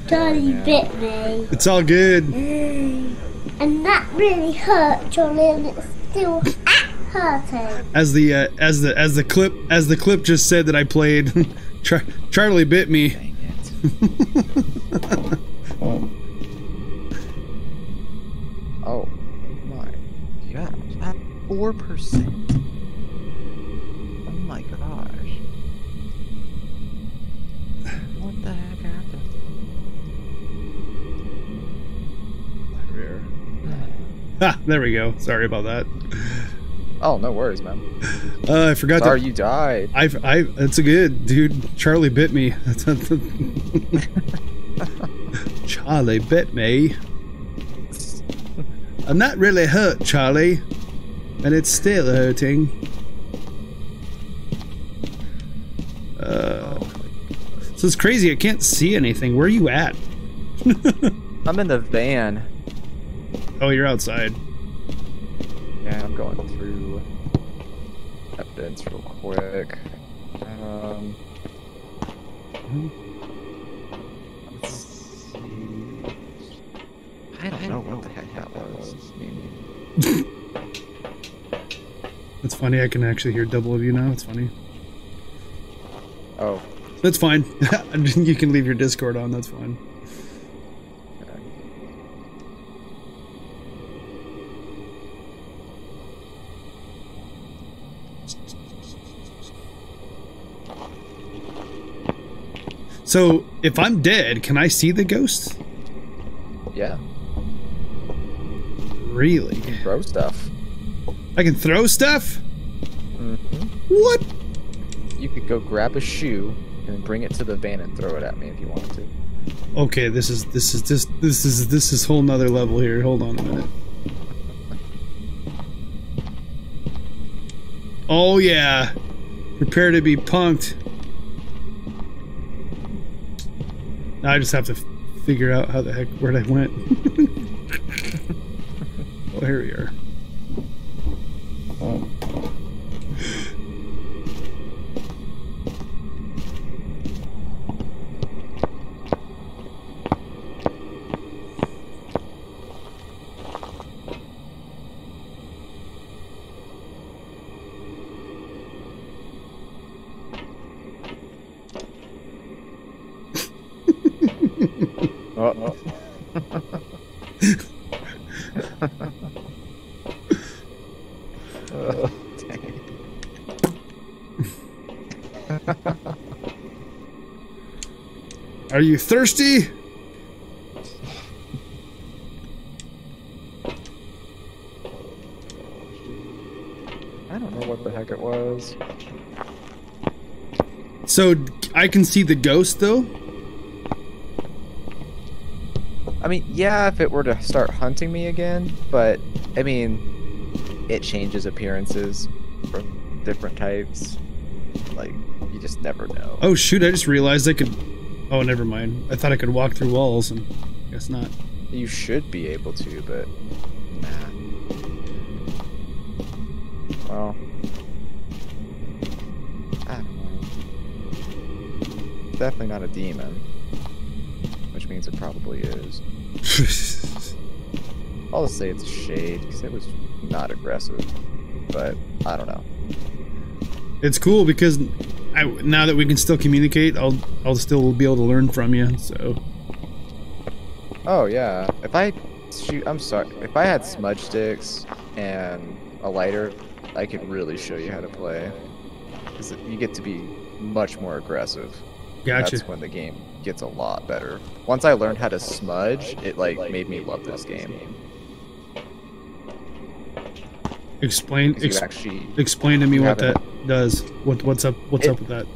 Charlie bit me, it's all good. and that really hurt, Charlie, and it's still hurting. As the uh, as the as the clip as the clip just said that I played, Char- Charlie bit me. there we go. Sorry about that. Oh, no worries, man. Uh, I forgot Sorry to. you died. I I that's a good dude. Charlie bit me. Charlie bit me. I'm not really hurt, Charlie, and it's still hurting. Uh, so it's crazy. I can't see anything. Where are you at? I'm in the van. Oh, you're outside. Yeah, I'm going through evidence real quick. Um, let's see. I don't know what the heck that was. That's funny. I can actually hear double of you now. It's funny. Oh, That's fine. you can leave your Discord on. That's fine. So, if I'm dead, can I see the ghost? yeah. Really? You can throw stuff. I can throw stuff? hmm What? You could go grab a shoe and bring it to the van and throw it at me if you wanted to. Okay, this is this is this this is this is whole nother level here. Hold on a minute. Oh yeah. Prepare to be punked. Now I just have to figure out how the heck where I went. oh, here we are. Are you thirsty? I don't know what the heck it was. So I can see the ghost though. I mean, yeah, if it were to start hunting me again, but I mean, it changes appearances for different types. Like, you just never know. Oh shoot! I just realized I could. Oh, never mind. I thought I could walk through walls, and I guess not. You should be able to, but nah. Well, I don't know. Definitely not a demon, which means it probably is. I'll just say it's a shade because it was not aggressive, but I don't know. It's cool because I, now that we can still communicate, I'll I'll still be able to learn from you. So Oh yeah, if I shoot, I'm sorry. If I had smudge sticks and a lighter, I could really show you how to play. Because you get to be much more aggressive. Gotcha. That's when the game gets a lot better. Once I learned how to smudge, it like made me love this game. Explain 'Cause you ex- actually- explain to me what haven't- that does. What what's up? What's It- up with that?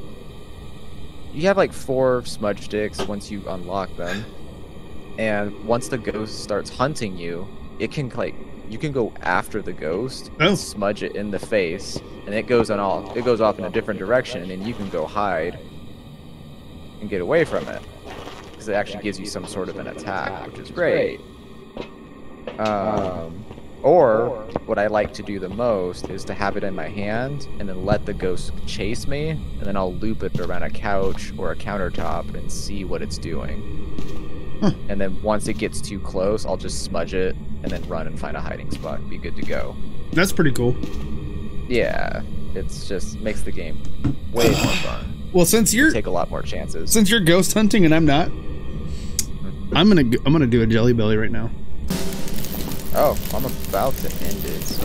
You have like four smudge sticks once you unlock them, and once the ghost starts hunting you, it can like you can go after the ghost, Oh. and smudge it in the face, and it goes on all it goes off in a different direction, and you can go hide and get away from it because it actually gives you some sort of an attack, which is great. Um, or what I like to do the most is to have it in my hand and then let the ghost chase me, and then I'll loop it around a couch or a countertop and see what it's doing. Hmm. And then once it gets too close, I'll just smudge it and then run and find a hiding spot and be good to go. That's pretty cool. Yeah, it's just makes the game way more fun. Well, since you're take a lot more chances. since you're ghost hunting and I'm not, I'm gonna g- I'm gonna do a jelly belly right now. Oh, I'm about to end it. So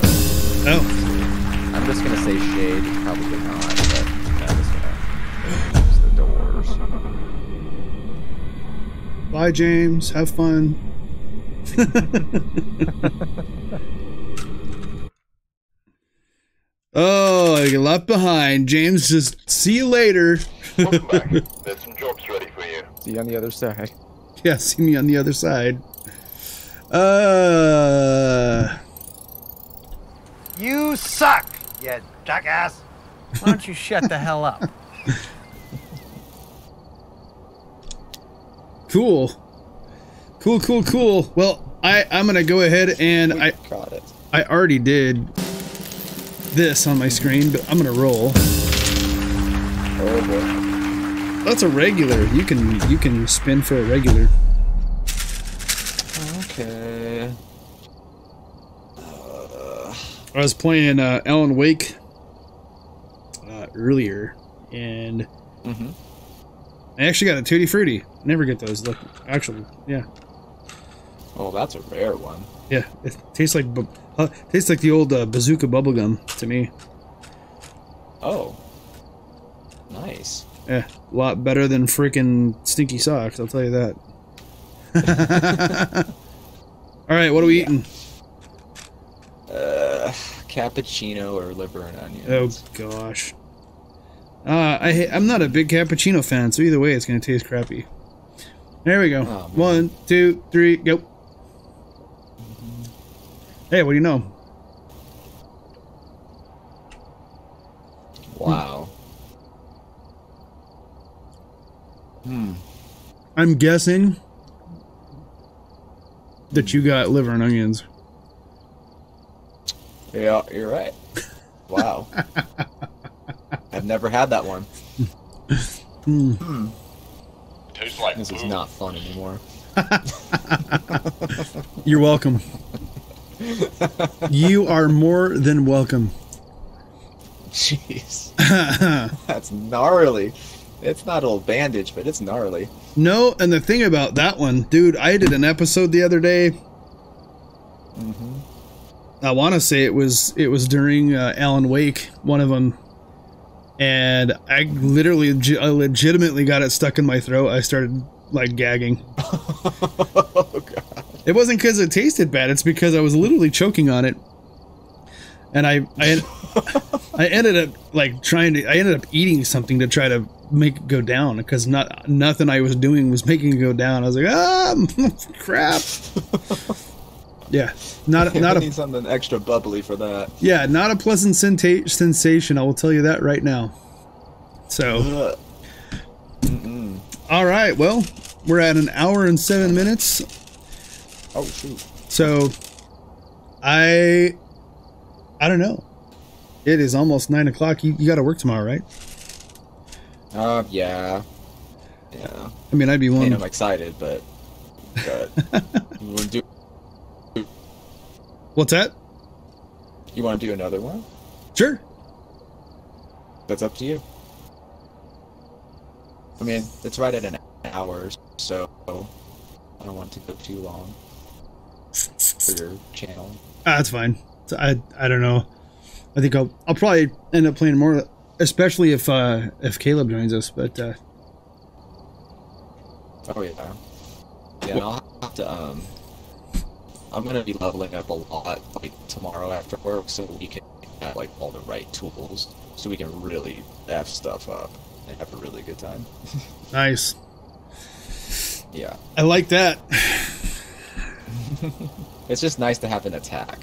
Oh, I'm just gonna say shade, probably not, but I'm just gonna close the doors. bye, James. Have fun. oh, I get left behind. James, just see you later. There's some jobs ready for you. See you on the other side. yeah, see me on the other side. Uh, You suck, you jackass. Why don't you shut the hell up? cool, cool, cool, cool. Well, I I'm gonna go ahead and I got it. I already did this on my screen, but I'm gonna roll. Oh boy. That's a regular. You can you can spin for a regular. Okay. I was playing uh, Alan Wake uh, earlier, and Mhm. I actually got a Tutti Frutti. Never get those. Look, actually, yeah, Oh, that's a rare one. yeah. It tastes like bu- uh, tastes like the old uh, bazooka bubblegum to me. Oh. Nice. Yeah, a lot better than freaking stinky socks. I'll tell you that. All right, what are we eating? Uh, cappuccino or liver and onions. Oh gosh. Uh, I I'm not a big cappuccino fan, so either way, it's gonna taste crappy. There we go. Oh. One, two, three, go. Hey, what do you know? Wow. Hmm. I'm guessing that you got liver and onions. Yeah, you're right. Wow. I've never had that one. Hmm. Tastes like This is not fun anymore. You're welcome. you are more than welcome. Jeez. That's gnarly. It's not old bandage, but it's gnarly. No, and the thing about that one, dude, I did an episode the other day. Mm-hmm. I want to say it was it was during uh, Alan Wake, one of them, and I literally, I legitimately got it stuck in my throat. I started like gagging. oh, It wasn't because it tasted bad. It's because I was literally choking on it, and I, I, I ended up like trying to. I ended up eating something to try to make it go down because not nothing I was doing was making it go down. I was like, ah, crap. Yeah, not not a need something extra bubbly for that. yeah, not a pleasant senta- sensation. I will tell you that right now. So, all right. Well, we're at an hour and seven minutes. Oh shoot. So, I, I don't know. It is almost nine o'clock. You, you got to work tomorrow, right? Uh, yeah. Yeah. I mean, I'd be I mean, one. I'm excited, but. but you want to do? What's that? You want to do another one? Sure. That's up to you. I mean, it's right at an hour, so I don't want to go too long for your channel. Ah, that's fine. So I I don't know. I think I'll I'll probably end up playing more, especially if uh if Caleb joins us. But uh, Oh yeah. Yeah, I'll have to um. I'm gonna be leveling up a lot like tomorrow after work, so we can have like all the right tools, so we can really f stuff up and have a really good time. nice. Yeah. I like that. It's just nice to have an attack,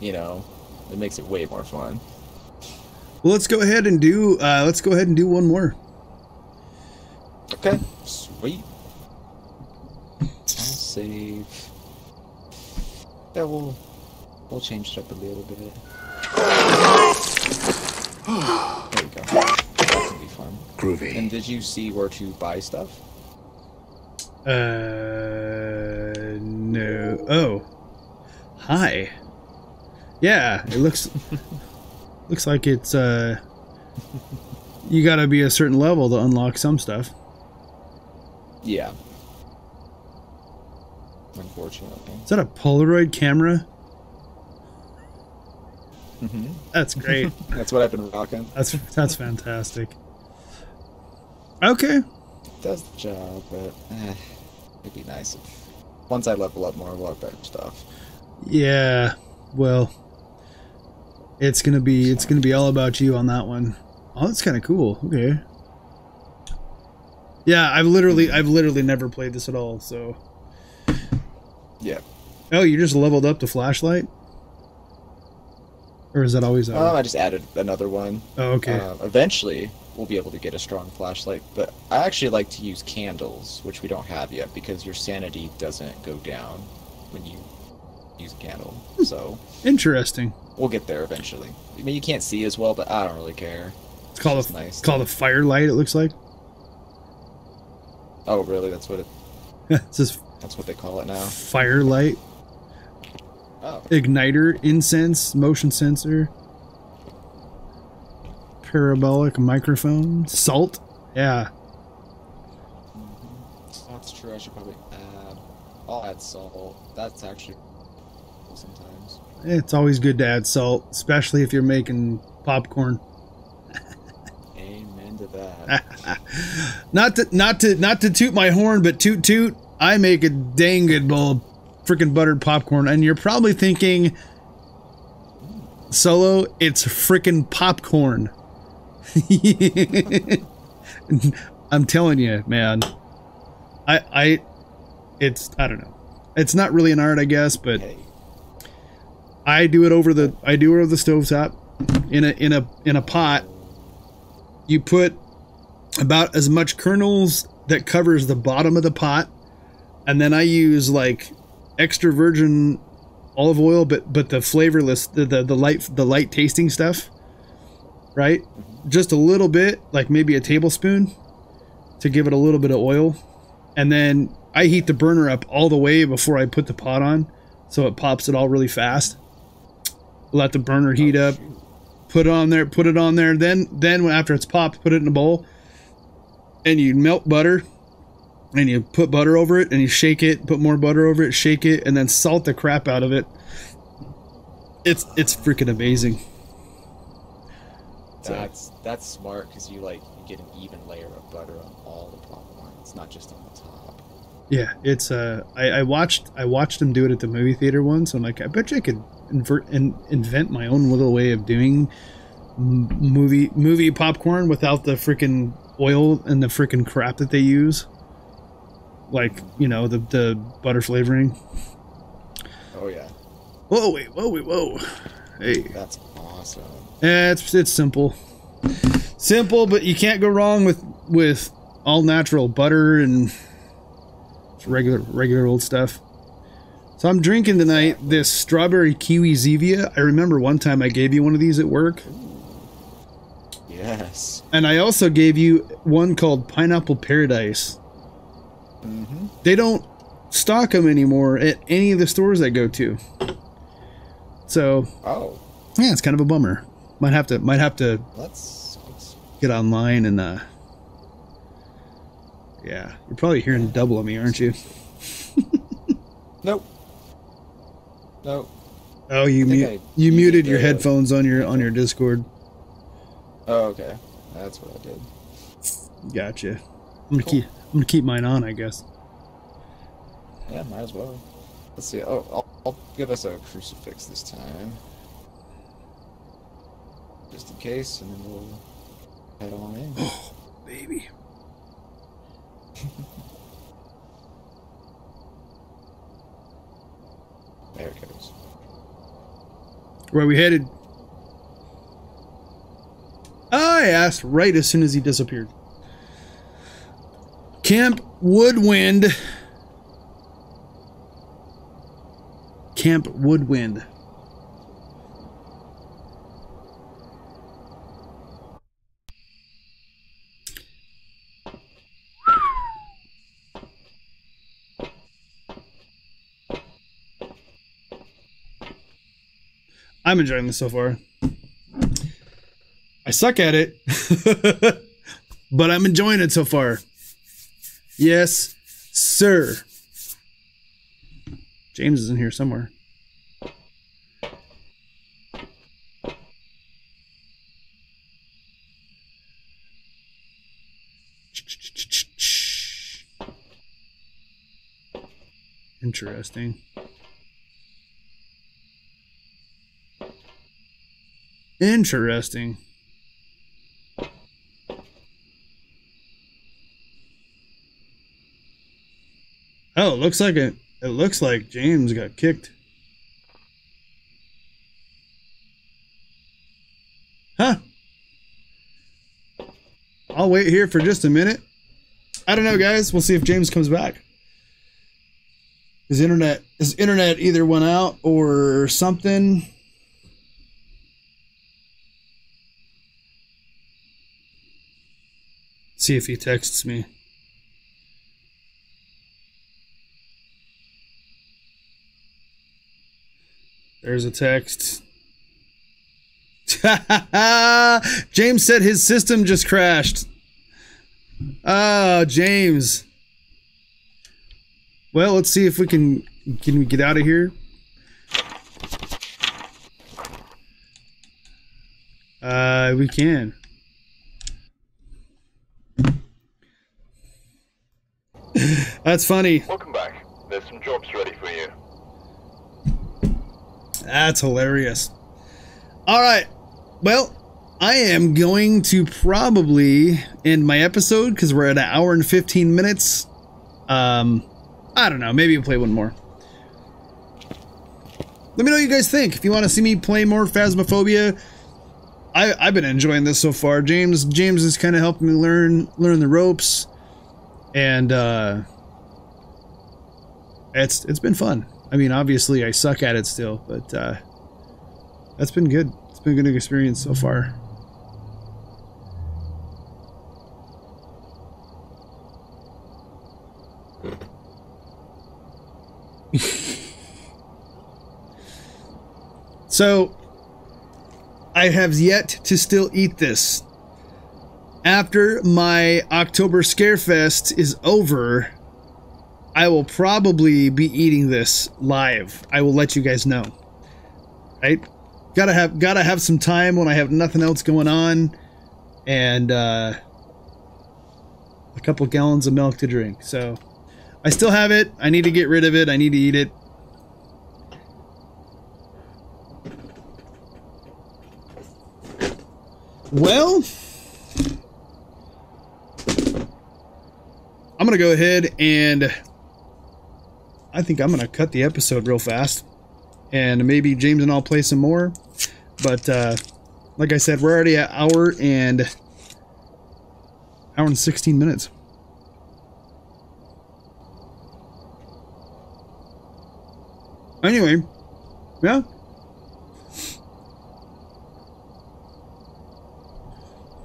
you know. It makes it way more fun. Well, let's go ahead and do uh let's go ahead and do one more. Okay. Sweet. I'll save. Yeah, we'll we'll change it up a little bit. There we go. That can be fun. Groovy. And did you see where to buy stuff? Uh no. Oh. Hi. Yeah, it looks looks like it's uh you got to be a certain level to unlock some stuff. Yeah. Unfortunately. Is that a Polaroid camera? Mm-hmm. That's great. That's what I've been rocking. That's that's fantastic. Okay. Does the job, but eh, it'd be nice if once I level up more, we'll have better stuff. Yeah. Well, it's gonna be it's gonna be all about you on that one. Oh, that's kind of cool. Okay. Yeah, I've literally I've literally never played this at all. So. Yeah. Oh, you just leveled up the flashlight. Or is that always? Um, Uh, I just added another one. Oh, okay. Um, eventually, we'll be able to get a strong flashlight, but I actually like to use candles, which we don't have yet, because your sanity doesn't go down when you use a candle. So Interesting. we'll get there eventually. I mean, you can't see as well, but I don't really care. It's called a nice. it's called a firelight. It looks like. Oh, really? That's what it. it's just That's what they call it now. firelight. Oh. Igniter, incense, motion sensor, parabolic microphone, salt. Yeah. That's true. I should probably add. I'll add salt. That's actually sometimes. It's always good to add salt, especially if you're making popcorn. Amen to that. Not to not to not to toot my horn, but toot toot. I make a dang good bowl of freaking buttered popcorn, and you're probably thinking, Solo, it's freaking popcorn. I'm telling you, man. I I it's I don't know. It's not really an art, I guess, but I do it over the I do it over the stovetop in a in a in a pot. You put about as much kernels that covers the bottom of the pot, and then I use like extra virgin olive oil, but but the flavorless, the the, the light the light tasting stuff, right? Just a little bit, like maybe a tablespoon, to give it a little bit of oil, and then I heat the burner up all the way before I put the pot on, so it pops it all really fast. Let the burner heat oh, up, put it on there, put it on there. Then then after it's popped, put it in a bowl, and you melt butter, and you put butter over it, and you shake it, put more butter over it, shake it, and then salt the crap out of it. It's it's freaking amazing. That's that's smart because you like you get an even layer of butter on all the popcorn. It's not just on the top. Yeah, it's uh, I, I watched I watched him do it at the movie theater once. I'm like, I bet you I could invert and invent my own little way of doing movie movie popcorn without the freaking oil and the freaking crap that they use. Like you know the the butter flavoring. Oh yeah, Whoa, wait, whoa, wait, whoa. Hey, that's awesome. Eh, it's it's simple, simple, but you can't go wrong with with all natural butter and regular regular old stuff. So I'm drinking tonight this strawberry kiwi Zevia. I remember one time I gave you one of these at work, Yes. and I also gave you one called Pineapple Paradise. Mm-hmm. They don't stock them anymore at any of the stores I go to. So Oh, yeah, it's kind of a bummer. Might have to might have to let's, let's get online and uh yeah you're probably hearing double of me aren't you nope. Nope. oh you I think mu- I you muted your headphones on your on your discord Oh, okay. That's what I did. gotcha i'm gonna keep i'm gonna keep mine on i guess Yeah, might as well. Let's see. Oh, I'll, I'll give us a crucifix this time. Just in case, and then we'll head on in. oh baby There it goes. where we headed i asked right as soon as he disappeared camp woodwind camp woodwind I'm enjoying this so far. I suck at it, but I'm enjoying it so far. Yes, sir. James is in here somewhere. Interesting. Interesting. Oh, it looks like it. It looks like James got kicked. Huh. I'll wait here for just a minute. I don't know, guys. We'll see if James comes back. His internet, his internet either went out or something. See if he texts me. There's a text. James said his system just crashed. Oh, James. Well, let's see if we can can we get out of here. Uh, we can. That's funny. Welcome back. There's some jobs ready. That's hilarious. All right. Well, I am going to probably end my episode because we're at an hour and 15 minutes. Um, I don't know. Maybe we'll play one more. Let me know what you guys think. If you want to see me play more Phasmophobia, I, I've been enjoying this so far. James James is kind of helping me learn learn the ropes, and uh, it's it's been fun. I mean, obviously, I suck at it still, but uh, that's been good. It's been a good experience so far. so, I have yet to still eat this. After my October Scarefest is over, I will probably be eating this live. I will let you guys know. Right? gotta have gotta have some time when I have nothing else going on, and uh, a couple gallons of milk to drink. So I still have it. I need to get rid of it. I need to eat it. Well, I'm gonna go ahead and I think I'm gonna cut the episode real fast, and maybe James and I'll play some more. But uh, like I said, we're already at hour and hour and 16 minutes. Anyway, yeah.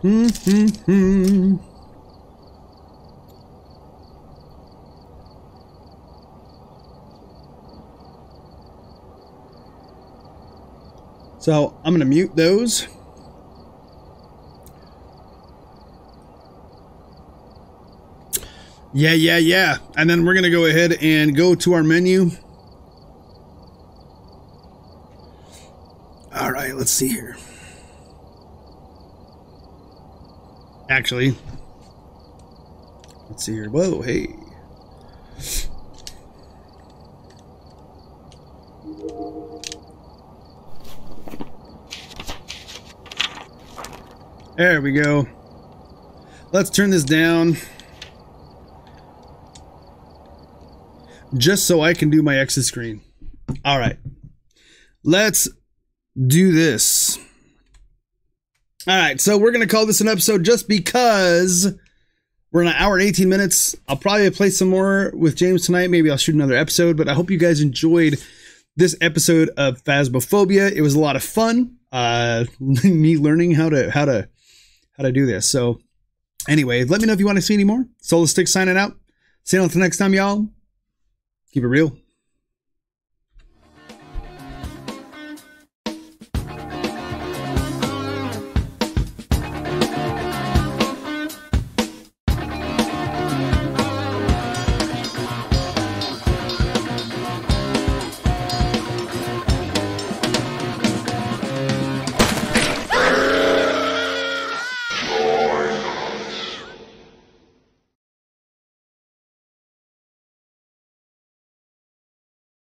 Hmm, So I'm going to mute those. Yeah, yeah, yeah. And then we're going to go ahead and go to our menu. All right, let's see here. Actually, let's see here. Whoa, hey. There we go. Let's turn this down. Just so I can do my exit screen. All right. Let's do this. All right, so we're going to call this an episode just because we're in an hour and 18 minutes. I'll probably play some more with James tonight. Maybe I'll shoot another episode, but I hope you guys enjoyed this episode of Phasmophobia. It was a lot of fun. Uh, me learning how to how to how to do this. So anyway, let me know if you want to see any more. SoloStyx signing out. See you until next time, y'all. Keep it real.